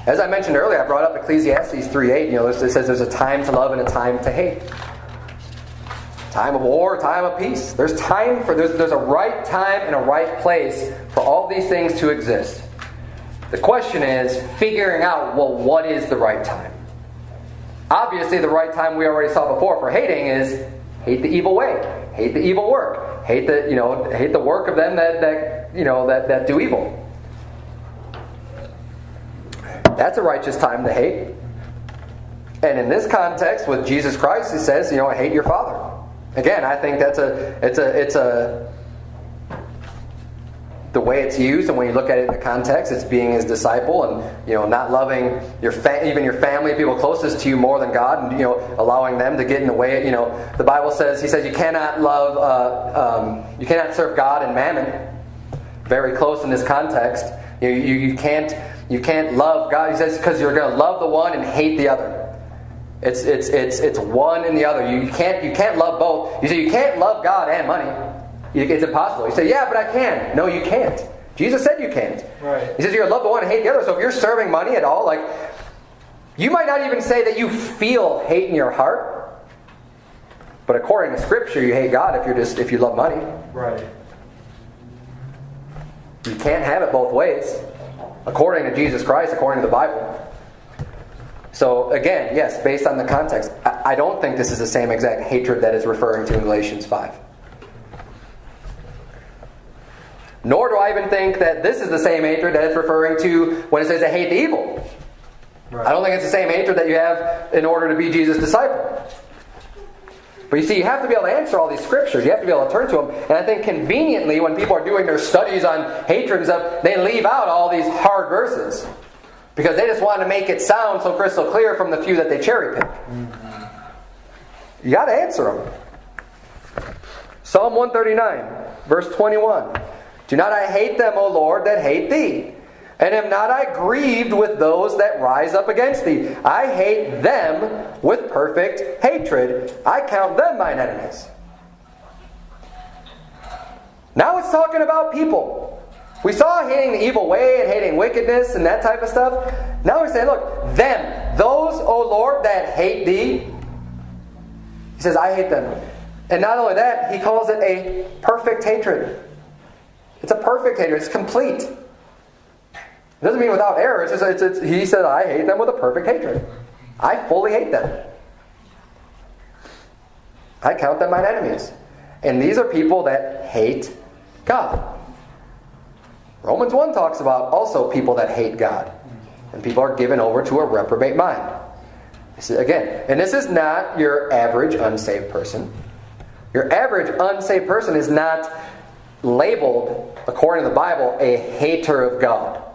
As I mentioned earlier, I brought up Ecclesiastes 3.8. You know, it says there's a time to love and a time to hate. Time of war, time of peace. There's time for there's, there's a right time and a right place for all these things to exist. The question is figuring out, well, what is the right time? Obviously, the right time we already saw before for hating is hate the evil way, hate the evil work, hate the you know hate the work of them that, that you know that, that do evil. That's a righteous time to hate. And in this context, with Jesus Christ, he says, you know, I hate your father. Again, I think that's a it's a it's a the way it's used, and when you look at it in the context, it's being his disciple, and you know, not loving your fa- even your family, people closest to you, more than God, and you know, allowing them to get in the way. You know, the Bible says he says you cannot love, uh, um, you cannot serve God and mammon. Very close in this context. You, you, you can't you can't love God. He says because you're going to love the one and hate the other. It's, it's, it's, it's one and the other. You, you, can't, you can't love both. You say you can't love God and money. It's impossible. You say, yeah, but I can. No, you can't. Jesus said you can't. Right. He says you're going to love the one and hate the other. So if you're serving money at all, like, you might not even say that you feel hate in your heart. But according to Scripture, you hate God if you're just if you love money. Right. You can't have it both ways. According to Jesus Christ, according to the Bible. So again, yes, based on the context, I don't think this is the same exact hatred that is referring to in Galatians 5. Nor do I even think that this is the same hatred that it's referring to when it says to hate the evil. Right. I don't think it's the same hatred that you have in order to be Jesus' disciple. But you see, you have to be able to answer all these scriptures. You have to be able to turn to them. And I think conveniently, when people are doing their studies on hatred and stuff, they leave out all these hard verses. Because they just want to make it sound so crystal clear from the few that they cherry pick. You got to answer them. Psalm 139, verse 21. Do not I hate them, O Lord, that hate thee? And am not I grieved with those that rise up against thee? I hate them with perfect hatred. I count them mine enemies. Now it's talking about people. We saw hating the evil way and hating wickedness and that type of stuff. Now we're saying, look, them, those, O Lord, that hate thee. He says, I hate them. And not only that, he calls it a perfect hatred. It's a perfect hatred, it's complete. It doesn't mean without error. It's just, it's, it's, he said, I hate them with a perfect hatred. I fully hate them. I count them mine enemies. And these are people that hate God. Romans 1 talks about also people that hate God. And people are given over to a reprobate mind. Again, and this is not your average unsaved person. Your average unsaved person is not labeled, according to the Bible, a hater of God.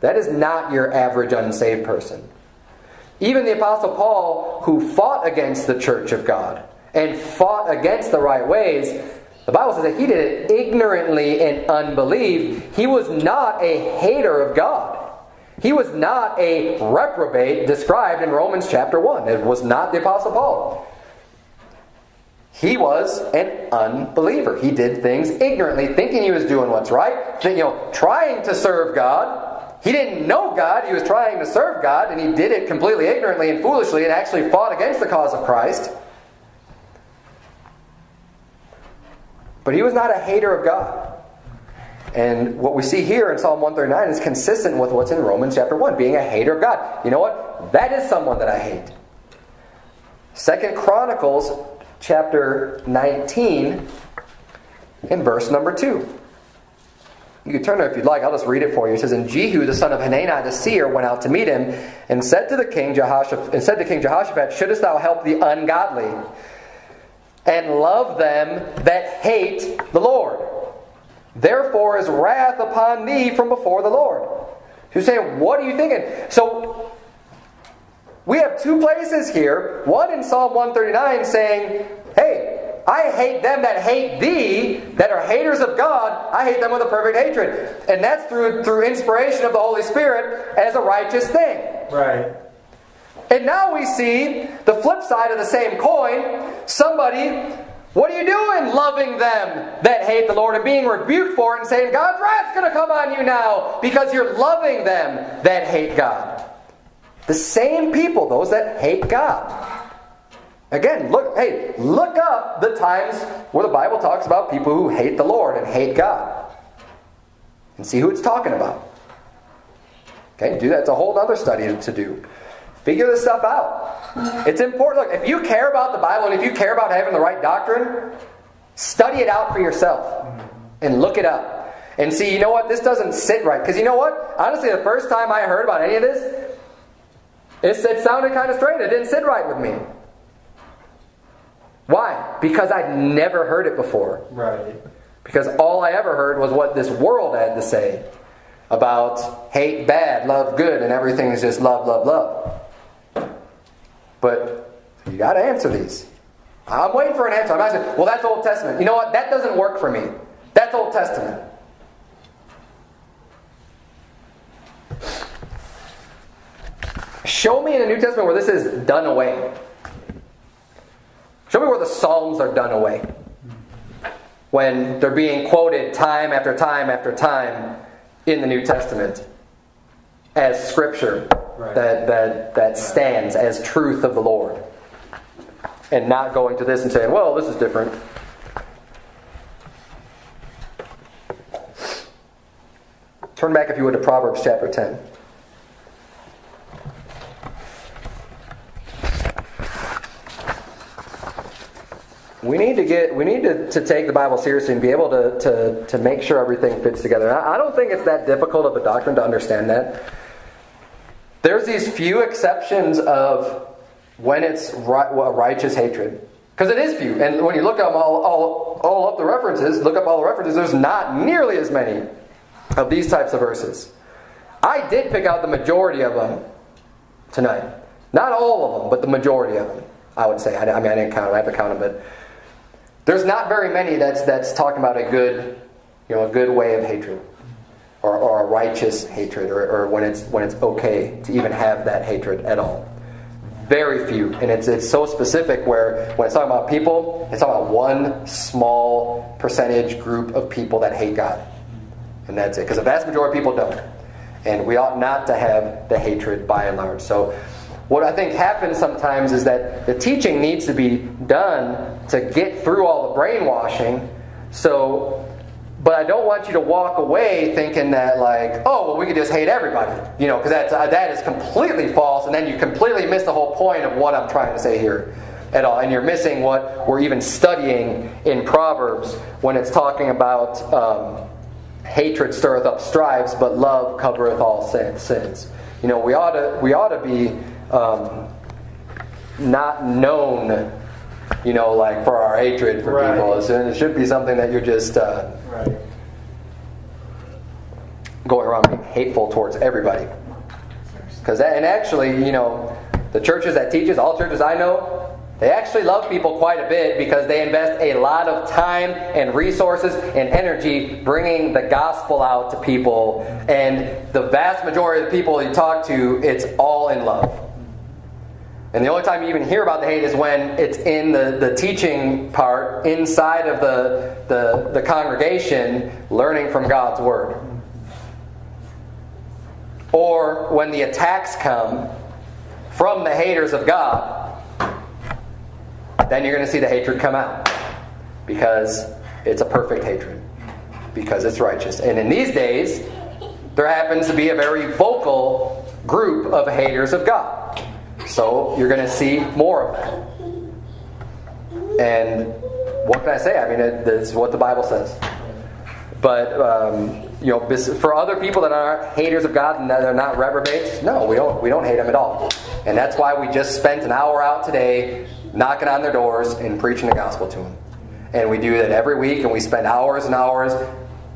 That is not your average unsaved person. Even the Apostle Paul, who fought against the church of God and fought against the right ways, the Bible says that he did it ignorantly in unbelief. He was not a hater of God. He was not a reprobate described in Romans chapter 1. It was not the Apostle Paul. He was an unbeliever. He did things ignorantly, thinking he was doing what's right, you know, trying to serve God. He didn't know God, he was trying to serve God, and he did it completely ignorantly and foolishly and actually fought against the cause of Christ. But he was not a hater of God. And what we see here in Psalm 139 is consistent with what's in Romans chapter 1, being a hater of God. You know what? That is someone that I hate. Second Chronicles chapter 19 in verse number 2. You can turn there if you'd like. I'll just read it for you. It says, And Jehu, the son of Hanani the seer, went out to meet him, and said to the king Jehoshaphat, and said to King Jehoshaphat, Shouldest thou help the ungodly, and love them that hate the Lord? Therefore is wrath upon thee from before the Lord. He's saying, What are you thinking? So we have two places here. One in Psalm 139 saying, Hey, I hate them that hate thee, that are haters of God. I hate them with a perfect hatred. And that's through, through inspiration of the Holy Spirit as a righteous thing. Right. And now we see the flip side of the same coin. Somebody, what are you doing loving them that hate the Lord and being rebuked for it and saying, God's wrath's going to come on you now because you're loving them that hate God? The same people, those that hate God. Again, look, hey, look up the times where the Bible talks about people who hate the Lord and hate God. And see who it's talking about. Okay, do that. It's a whole other study to do. Figure this stuff out. It's important. Look, if you care about the Bible and if you care about having the right doctrine, study it out for yourself and look it up. And see, you know what? This doesn't sit right. Because you know what? Honestly, the first time I heard about any of this, it, it sounded kind of strange. It didn't sit right with me. Why? Because I'd never heard it before. Right. Because all I ever heard was what this world had to say about hate bad, love good, and everything is just love, love, love. But you got to answer these. I'm waiting for an answer. I'm saying, well, that's Old Testament. You know what? That doesn't work for me. That's Old Testament. Show me in the New Testament where this is done away. Show me where the Psalms are done away. When they're being quoted time after time after time in the New Testament as scripture right. that, that, that stands as truth of the Lord. And not going to this and saying, well, this is different. Turn back, if you would, to Proverbs chapter 10. We need to get we need to, to take the bible seriously and be able to, to, to make sure everything fits together. I, I don't think it's that difficult of a doctrine to understand that. There's these few exceptions of when it's right, well, righteous hatred. Because it is few. And when you look up all, all, all up the references look up all the references there's not nearly as many of these types of verses. I did pick out the majority of them tonight. Not all of them but the majority of them i would say. I, I mean i didn't count them i have to count them but there's not very many that's, that's talking about a good, you know, a good way of hatred. Or, or a righteous hatred, or, or when, it's, when it's okay to even have that hatred at all. Very few. And it's, it's so specific where when it's talking about people, it's talking about one small percentage group of people that hate God. And that's it. Because the vast majority of people don't. And we ought not to have the hatred by and large. So what I think happens sometimes is that the teaching needs to be done to get through all the brainwashing. So, but I don't want you to walk away thinking that like, oh, well, we could just hate everybody, you know, because that's uh, that is completely false, and then you completely miss the whole point of what I'm trying to say here at all, and you're missing what we're even studying in Proverbs when it's talking about um, hatred stirreth up strifes, but love covereth all sins. You know, we ought to we ought to be um, not known, you know, like for our hatred for right. people. it should be something that you're just uh, right. going around being hateful towards everybody. Because and actually, you know, the churches that teaches, all churches I know, they actually love people quite a bit because they invest a lot of time and resources and energy bringing the gospel out to people. And the vast majority of the people you talk to, it's all in love. And the only time you even hear about the hate is when it's in the, the teaching part inside of the, the, the congregation learning from God's Word. Or when the attacks come from the haters of God, then you're going to see the hatred come out. Because it's a perfect hatred. Because it's righteous. And in these days, there happens to be a very vocal group of haters of God. So you're going to see more of that. And what can I say? I mean, it, it's what the Bible says. But um, you know, for other people that are haters of God and that are not reprobates, no, we don't. We don't hate them at all. And that's why we just spent an hour out today knocking on their doors and preaching the gospel to them. And we do that every week, and we spend hours and hours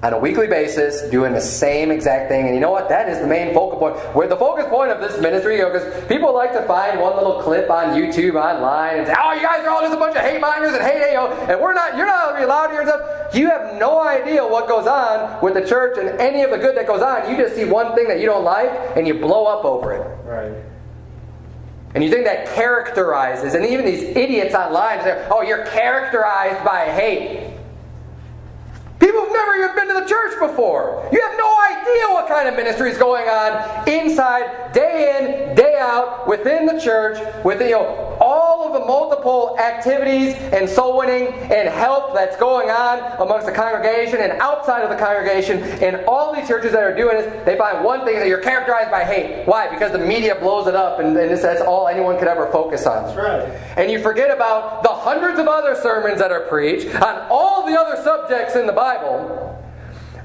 on a weekly basis doing the same exact thing. And you know what? That is the main focal point. Where the focus point of this ministry, you know, because people like to find one little clip on YouTube, online, and say, "Oh, you guys are all just a bunch of hate mongers and hate, you know, and we're not. You're not allowed to hear stuff." You have no idea what goes on with the church and any of the good that goes on. You just see one thing that you don't like, and you blow up over it. Right. And you think that characterizes, and even these idiots online say, "Oh, you're characterized by hate." People who've never even been to the church before. You have no idea what kind of ministry is going on inside, day in, day out, within the church, with you know all of the multiple activities and soul winning and help that's going on amongst the congregation and outside of the congregation. And all these churches that are doing this, they find one thing that you're characterized by hate. Why? Because the media blows it up, and, and that's all anyone could ever focus on. That's right. And you forget about the hundreds of other sermons that are preached on all the other subjects in the Bible Bible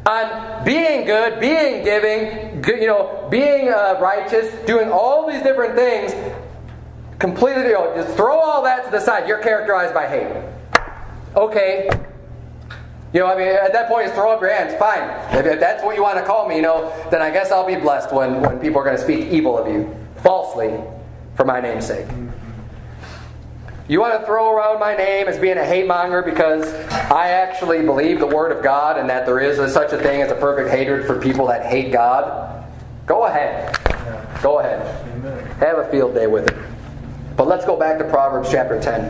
on being good, being giving, you know, being uh, righteous, doing all these different things, completely, you know, just throw all that to the side. You're characterized by hate. Okay. You know, I mean, at that point, just throw up your hands. Fine. If, if that's what you want to call me, you know, then I guess I'll be blessed when, when people are going to speak evil of you falsely for my name's sake. You want to throw around my name as being a hate monger because I actually believe the Word of God and that there is a, such a thing as a perfect hatred for people that hate God? Go ahead. Go ahead. Have a field day with it. But let's go back to Proverbs chapter 10.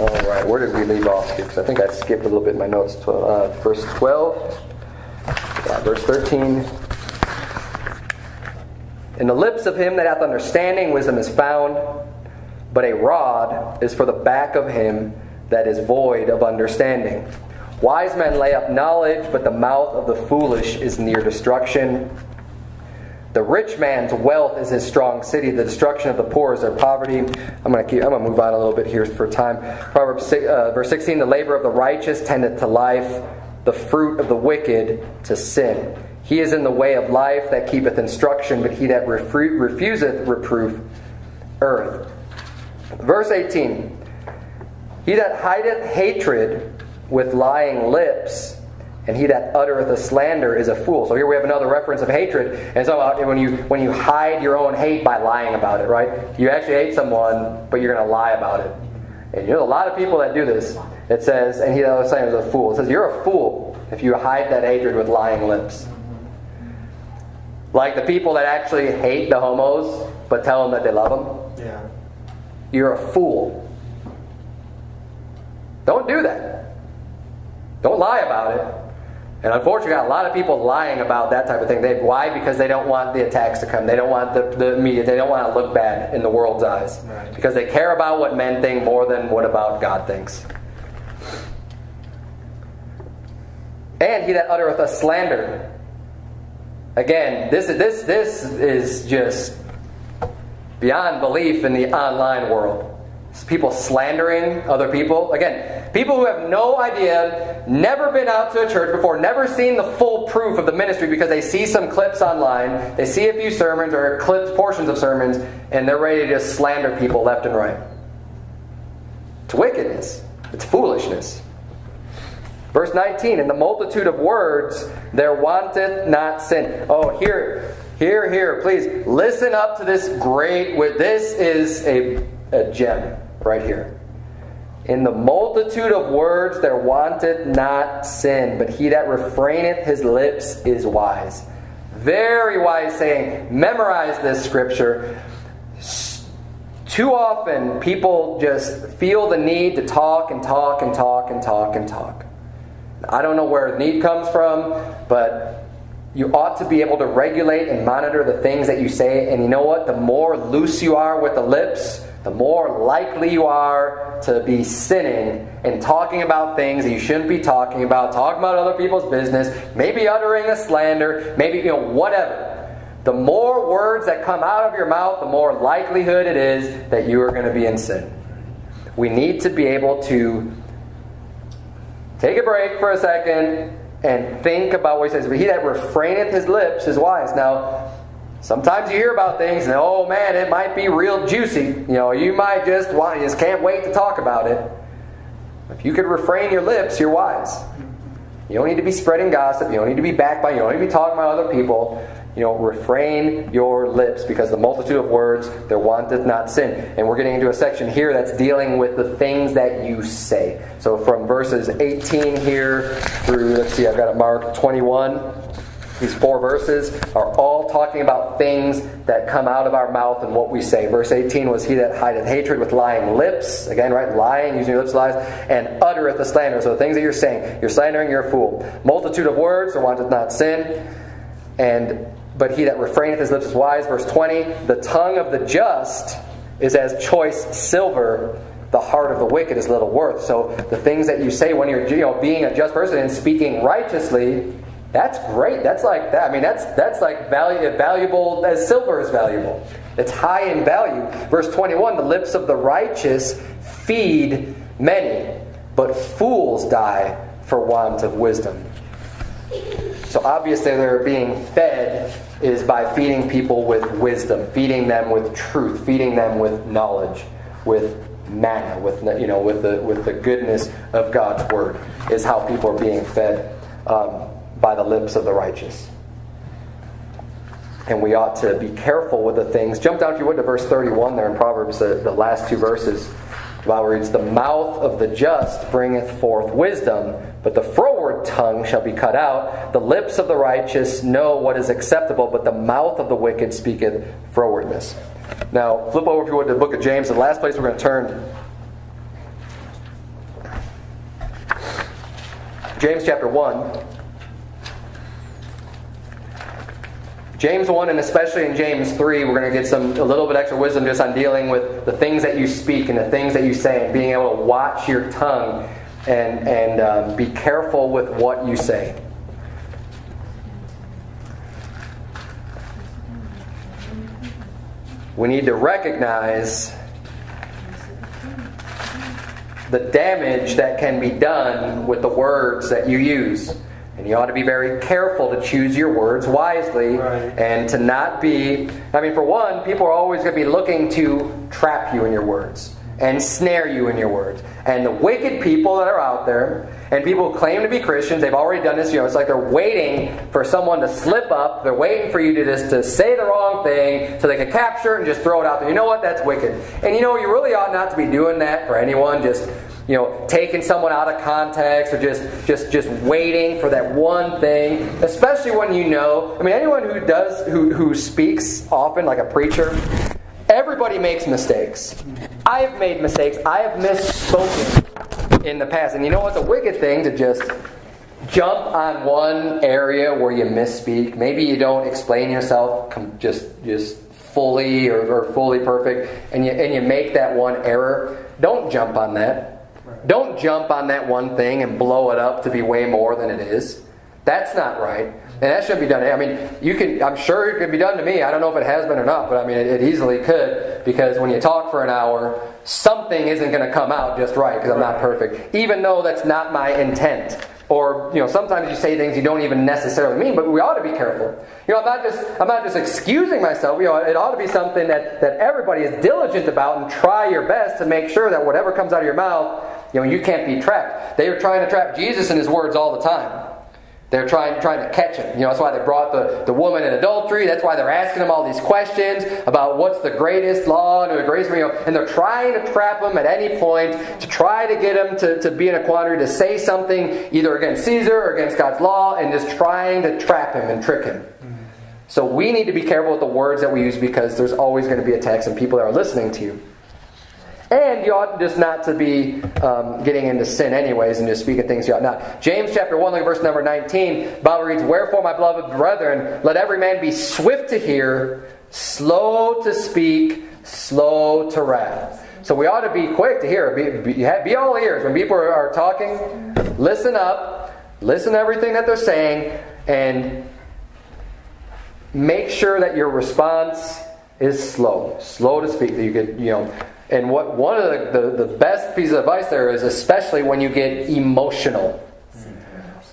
All right, where did we leave off? Because I think I skipped a little bit in my notes. Uh, verse 12, yeah, verse 13. In the lips of him that hath understanding, wisdom is found, but a rod is for the back of him that is void of understanding. Wise men lay up knowledge, but the mouth of the foolish is near destruction. The rich man's wealth is his strong city. The destruction of the poor is their poverty. I'm going to keep. I'm going to move on a little bit here for time. Proverbs uh, verse 16: The labor of the righteous tendeth to life, the fruit of the wicked to sin. He is in the way of life that keepeth instruction, but he that refu- refuseth reproof earth. Verse 18 He that hideth hatred with lying lips, and he that uttereth a slander is a fool. So here we have another reference of hatred. And so uh, when you when you hide your own hate by lying about it, right? You actually hate someone, but you're going to lie about it. And you know a lot of people that do this. It says, and he that was saying is a fool. It says you're a fool if you hide that hatred with lying lips. Like the people that actually hate the homos but tell them that they love them. Yeah. You're a fool. Don't do that. Don't lie about it. And unfortunately, got a lot of people lying about that type of thing. They, why? Because they don't want the attacks to come. They don't want the, the media. They don't want to look bad in the world's eyes. Right. Because they care about what men think more than what about God thinks. And he that uttereth a slander Again, this is this this is just beyond belief in the online world. It's people slandering other people. Again, people who have no idea, never been out to a church before, never seen the full proof of the ministry because they see some clips online, they see a few sermons or clips, portions of sermons, and they're ready to just slander people left and right. It's wickedness. It's foolishness. Verse 19, in the multitude of words there wanteth not sin. Oh, here, here, here, please listen up to this great, this is a, a gem right here. In the multitude of words there wanteth not sin, but he that refraineth his lips is wise. Very wise saying. Memorize this scripture. Too often people just feel the need to talk and talk and talk and talk and talk. I don't know where need comes from, but you ought to be able to regulate and monitor the things that you say. And you know what? The more loose you are with the lips, the more likely you are to be sinning and talking about things that you shouldn't be talking about, talking about other people's business, maybe uttering a slander, maybe, you know, whatever. The more words that come out of your mouth, the more likelihood it is that you are going to be in sin. We need to be able to Take a break for a second and think about what he says. But he that refraineth his lips is wise. Now, Sometimes you hear about things and oh man, it might be real juicy. You know, you might just want, you just can't wait to talk about it. If you could refrain your lips, you're wise. You don't need to be spreading gossip. You don't need to be backbiting. You don't need to be talking about other people. You know, refrain your lips because the multitude of words there wanteth not sin. And we're getting into a section here that's dealing with the things that you say. So from verses 18 here through, let's see, I've got it marked 21 these four verses are all talking about things that come out of our mouth and what we say. Verse 18 was He that hideth hatred with lying lips. Again, right? Lying, using your lips lies, and uttereth the slander. So the things that you're saying, you're slandering, you're a fool. Multitude of words, there wanteth not sin. And but he that refraineth his lips is wise. Verse 20, the tongue of the just is as choice silver the heart of the wicked is little worth. So the things that you say when you're you know, being a just person and speaking righteously, that's great. That's like that. I mean, that's that's like value, valuable as silver is valuable. It's high in value. Verse 21: The lips of the righteous feed many, but fools die for want of wisdom. So obviously, they're being fed is by feeding people with wisdom, feeding them with truth, feeding them with knowledge, with manna, with you know, with the with the goodness of God's word is how people are being fed. Um, by the lips of the righteous. And we ought to be careful with the things. Jump down, if you would, to verse 31 there in Proverbs, the, the last two verses. Bible reads, The mouth of the just bringeth forth wisdom, but the froward tongue shall be cut out. The lips of the righteous know what is acceptable, but the mouth of the wicked speaketh frowardness. Now, flip over, if you would, to the book of James, the last place we're going to turn. James chapter 1. James 1 and especially in James 3, we're going to get some a little bit extra wisdom just on dealing with the things that you speak and the things that you say and being able to watch your tongue and, and um, be careful with what you say. We need to recognize the damage that can be done with the words that you use. And you ought to be very careful to choose your words wisely right. and to not be. I mean, for one, people are always going to be looking to trap you in your words and snare you in your words. And the wicked people that are out there, and people who claim to be Christians, they've already done this. You know, it's like they're waiting for someone to slip up. They're waiting for you to just to say the wrong thing so they can capture it and just throw it out there. You know what? That's wicked. And you know, you really ought not to be doing that for anyone. Just you know, taking someone out of context or just just just waiting for that one thing, especially when you know. I mean, anyone who does who who speaks often like a preacher, everybody makes mistakes. I have made mistakes. I have misspoken in the past, and you know what's a wicked thing to just jump on one area where you misspeak. Maybe you don't explain yourself just just fully or, or fully perfect, and you and you make that one error. Don't jump on that don't jump on that one thing and blow it up to be way more than it is. That's not right. And that shouldn't be done. I mean, you can. I'm sure it could be done to me. I don't know if it has been or not, but I mean, it, it easily could because when you talk for an hour, something isn't going to come out just right because I'm not perfect, even though that's not my intent. Or you know, sometimes you say things you don't even necessarily mean, but we ought to be careful. You know, I'm not just I'm not just excusing myself. You know, it ought to be something that that everybody is diligent about and try your best to make sure that whatever comes out of your mouth you know, you can't be trapped. They were trying to trap Jesus in his words all the time. They're trying, trying to catch him. You know, that's why they brought the, the woman in adultery. That's why they're asking him all these questions about what's the greatest law and the greatest, you know, and they're trying to trap him at any point to try to get him to, to be in a quandary, to say something either against Caesar or against God's law, and just trying to trap him and trick him. So we need to be careful with the words that we use because there's always going to be attacks and people that are listening to you. And you ought just not to be um, getting into sin anyways and just speaking things you ought not. James chapter 1, look at verse number 19, Bible reads, Wherefore, my beloved brethren, let every man be swift to hear, slow to speak, slow to wrath. So we ought to be quick to hear. Be, be, be all ears. When people are, are talking, listen up, listen to everything that they're saying, and make sure that your response is slow. Slow to speak. That you could, you know, and what one of the, the, the best pieces of advice there is especially when you get emotional.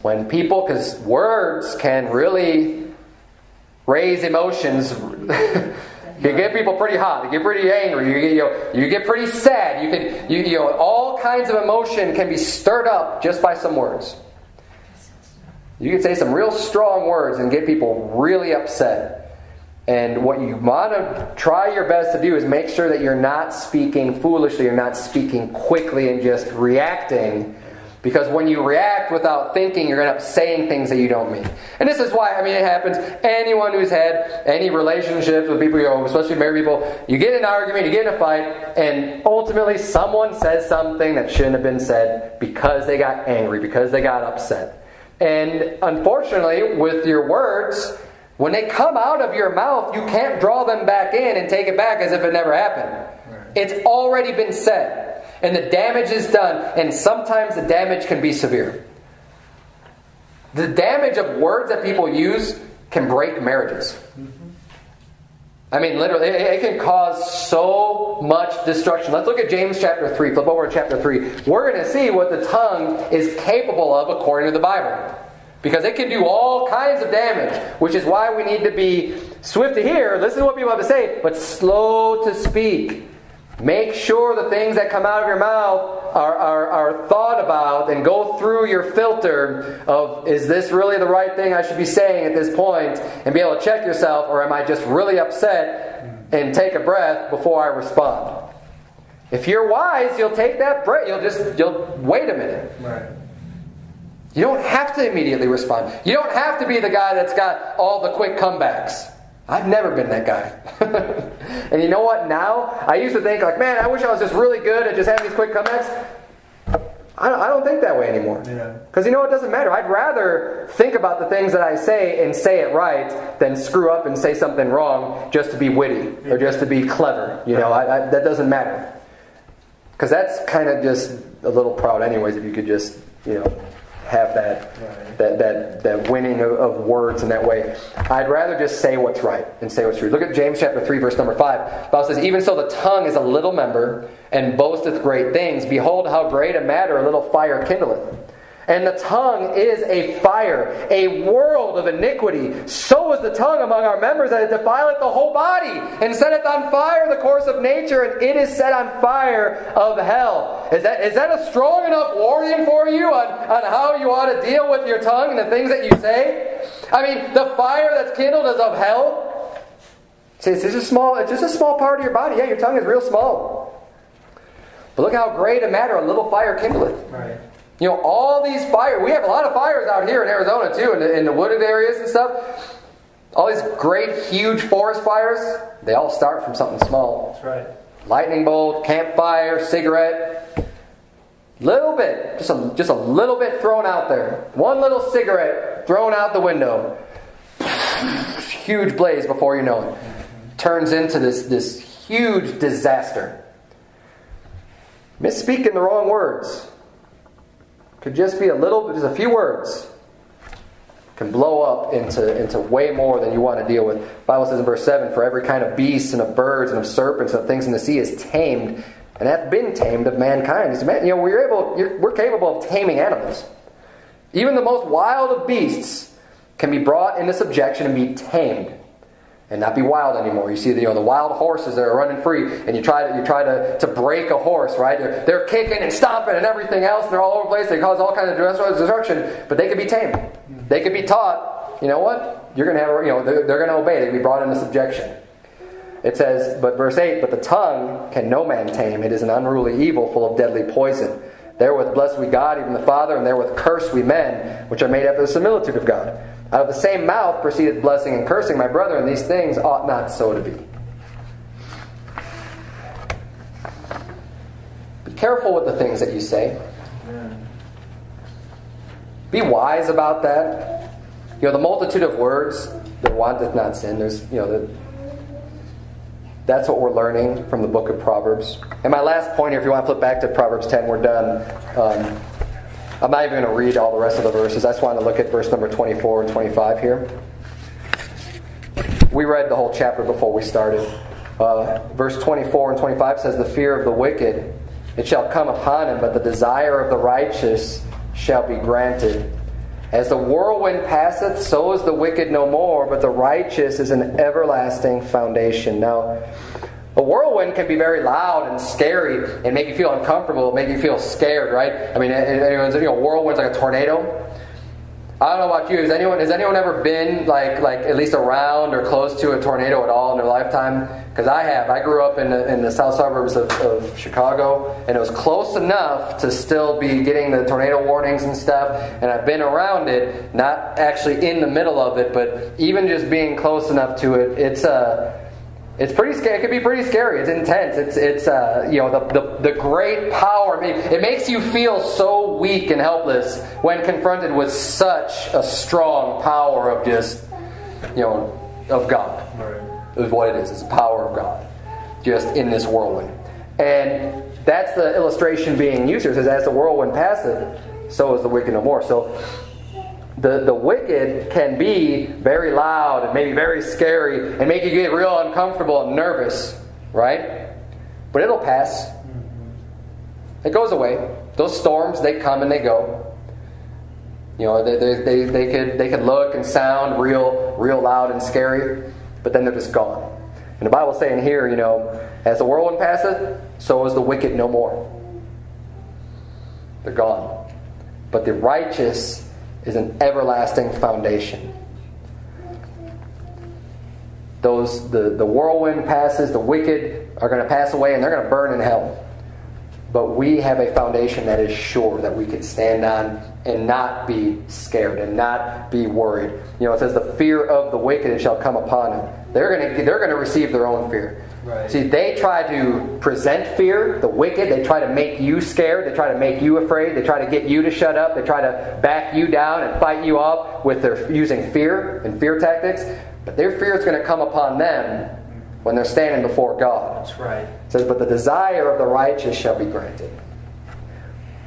When people, because words can really raise emotions. *laughs* you get people pretty hot. You get pretty angry. You get, you, know, you get pretty sad. You can, you, you know, all kinds of emotion can be stirred up just by some words. You can say some real strong words and get people really upset. And what you want to try your best to do is make sure that you're not speaking foolishly, you're not speaking quickly and just reacting. Because when you react without thinking, you're going to end up saying things that you don't mean. And this is why, I mean, it happens. Anyone who's had any relationships with people, you know, especially married people, you get in an argument, you get in a fight, and ultimately someone says something that shouldn't have been said because they got angry, because they got upset. And unfortunately, with your words, when they come out of your mouth, you can't draw them back in and take it back as if it never happened. Right. It's already been said, and the damage is done, and sometimes the damage can be severe. The damage of words that people use can break marriages. Mm-hmm. I mean, literally, it, can cause so much destruction. Let's look at James chapter 3. Flip over to chapter 3. We're going to see what the tongue is capable of according to the Bible. Because it can do all kinds of damage, which is why we need to be swift to hear, listen to what people have to say, but slow to speak. Make sure the things that come out of your mouth are, are, are thought about and go through your filter of is this really the right thing I should be saying at this point and be able to check yourself or am I just really upset and take a breath before I respond. If you're wise, you'll take that breath. You'll just you'll wait a minute. Right. You don't have to immediately respond. You don't have to be the guy that's got all the quick comebacks. I've never been that guy. *laughs* and you know what? Now, I used to think, like, man, I wish I was just really good at just having these quick comebacks. I don't, think that way anymore. Because you know, it doesn't matter. I'd rather think about the things that I say and say it right than screw up and say something wrong just to be witty or just to be clever. You know, I, I, that doesn't matter. Because that's kind of just a little proud, anyways, if you could just, you know, have that, right. that, that, that winning of, of, words in that way. I'd rather just say what's right and say what's true. Look at James chapter 3, verse number 5. The Bible says, Even so the tongue is a little member, and boasteth great things. Behold, how great a matter a little fire kindleth. And the tongue is a fire, a world of iniquity. So is the tongue among our members that it defileth the whole body, and setteth on fire the course of nature, and it is set on fire of hell. Is that, is that a strong enough warning for you on, on how you ought to deal with your tongue and the things that you say? I mean, the fire that's kindled is of hell. See, it's just a small, it's just a small part of your body. Yeah, your tongue is real small. But look how great a matter a little fire kindleth. Right. You know, all these fires, we have a lot of fires out here in Arizona too, in the, in the wooded areas and stuff. All these great, huge forest fires, they all start from something small. That's right. Lightning bolt, campfire, cigarette. Little bit, just a, just a little bit thrown out there. One little cigarette thrown out the window. *sighs* huge blaze before you know it. Turns into this, this huge disaster. Misspeaking the wrong words could just be a little, just a few words, can blow up into, into way more than you want to deal with. The Bible says in verse 7 For every kind of beast and of birds and of serpents and of things in the sea is tamed and hath been tamed of mankind. You know, we're, able, we're capable of taming animals. Even the most wild of beasts can be brought into subjection and be tamed and not be wild anymore. You see the, you know, the wild horses that are running free, and you try to you try to, to break a horse, right? They're, they're kicking and stomping and everything else, they're all over the place. They cause all kinds of destruction, but they can be tamed. They can be taught. You know what? You're going to have, you know, they're, they're going to obey. They can be brought into subjection. It says, but verse 8, but the tongue can no man tame. It is an unruly evil full of deadly poison. Therewith bless we God, even the Father, and therewith curse we men, which are made after the similitude of God. Out of the same mouth proceedeth blessing and cursing. My brethren, these things ought not so to be. Be careful with the things that you say. Be wise about that. You know, the multitude of words that wanteth not sin. There's, you know, the, that's what we're learning from the book of Proverbs. And my last point here, if you want to flip back to Proverbs 10, we're done. Um, I'm not even going to read all the rest of the verses. I just want to look at verse number 24 and 25 here. We read the whole chapter before we started. Uh, verse 24 and 25 says, The fear of the wicked, it shall come upon him, but the desire of the righteous shall be granted. As the whirlwind passeth, so is the wicked no more, but the righteous is an everlasting foundation. Now, a whirlwind can be very loud and scary and make you feel uncomfortable, make you feel scared, right? I mean, anyone's, you know, whirlwind's like a tornado. I don't know about you. Has anyone has anyone ever been like like at least around or close to a tornado at all in their lifetime? Because I have. I grew up in the, in the south suburbs of, of Chicago, and it was close enough to still be getting the tornado warnings and stuff. And I've been around it, not actually in the middle of it, but even just being close enough to it. It's a uh, it's pretty scary. It can be pretty scary. It's intense. It's it's uh, you know the, the, the great power. It makes you feel so weak and helpless when confronted with such a strong power of just you know of God. Right. Is what it is. It's the power of God, just in this whirlwind. And that's the illustration being used here. It says, "As the whirlwind passeth, so is the wicked no more." So the, the wicked can be very loud and maybe very scary and make you get real uncomfortable and nervous, right? But it'll pass. It goes away. Those storms, they come and they go. You know, they, they, they, they, could, they could look and sound real, real loud and scary, but then they're just gone. And the Bible's saying here, you know, as the whirlwind passeth, so is the wicked no more. They're gone. But the righteous is an everlasting foundation. Those the, the whirlwind passes, the wicked are going to pass away and they're going to burn in hell. But we have a foundation that is sure that we can stand on and not be scared and not be worried. You know, it says the fear of the wicked shall come upon them. They're going to they're going to receive their own fear. Right. See, they try to present fear, the wicked. They try to make you scared. They try to make you afraid. They try to get you to shut up. They try to back you down and fight you off with their using fear and fear tactics. But their fear is going to come upon them when they're standing before God. That's right. It says, "But the desire of the righteous shall be granted."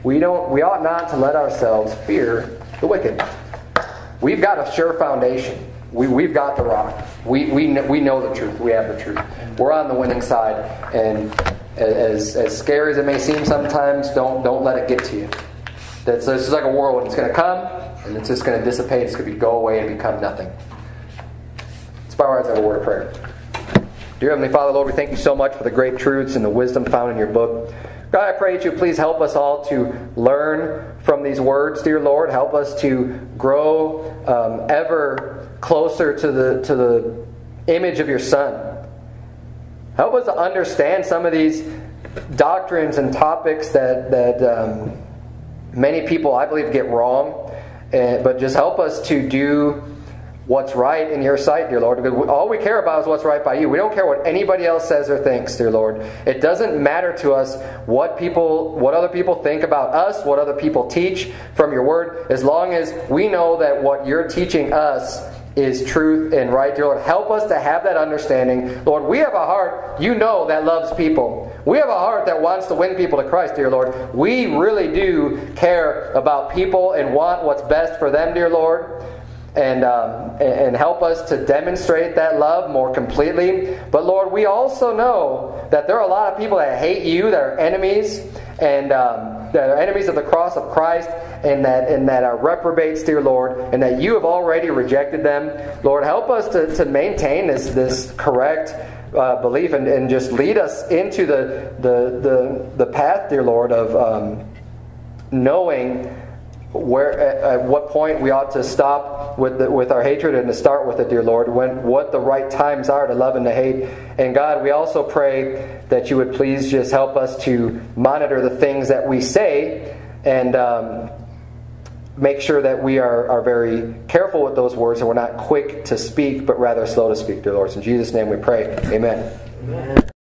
We don't. We ought not to let ourselves fear the wicked. We've got a sure foundation. We, we've got the rock. We, we, we know the truth. We have the truth. We're on the winning side. And as, as scary as it may seem sometimes, don't, don't let it get to you. That's, this is like a whirlwind. It's going to come, and it's just going to dissipate. It's going to go away and become nothing. Let's bow our heads have a word of prayer. Dear Heavenly Father, Lord, we thank you so much for the great truths and the wisdom found in your book. God, I pray that you please help us all to learn from these words, dear Lord. Help us to grow um, ever closer to the, to the image of your Son. Help us to understand some of these doctrines and topics that, that um, many people, I believe, get wrong. And, but just help us to do what's right in your sight, dear Lord. Because all we care about is what's right by you. We don't care what anybody else says or thinks, dear Lord. It doesn't matter to us what people, what other people think about us, what other people teach from your word, as long as we know that what you're teaching us is truth and right, dear Lord. Help us to have that understanding. Lord, we have a heart, you know, that loves people. We have a heart that wants to win people to Christ, dear Lord. We really do care about people and want what's best for them, dear Lord and, um, and help us to demonstrate that love more completely. But Lord, we also know that there are a lot of people that hate you, that are enemies, and um, that are enemies of the cross of Christ, and that and that are reprobates, dear Lord, and that you have already rejected them. Lord, help us to, to maintain this this correct. Uh, belief and, and just lead us into the, the, the, the path, dear Lord, of um, knowing where at, at, what point we ought to stop with the, with our hatred and to start with it, dear Lord. When what the right times are to love and to hate. And God, we also pray that you would please just help us to monitor the things that we say and. Um, make sure that we are, are very careful with those words and we're not quick to speak, but rather slow to speak, dear Lord. In Jesus' name we pray. Amen. Amen.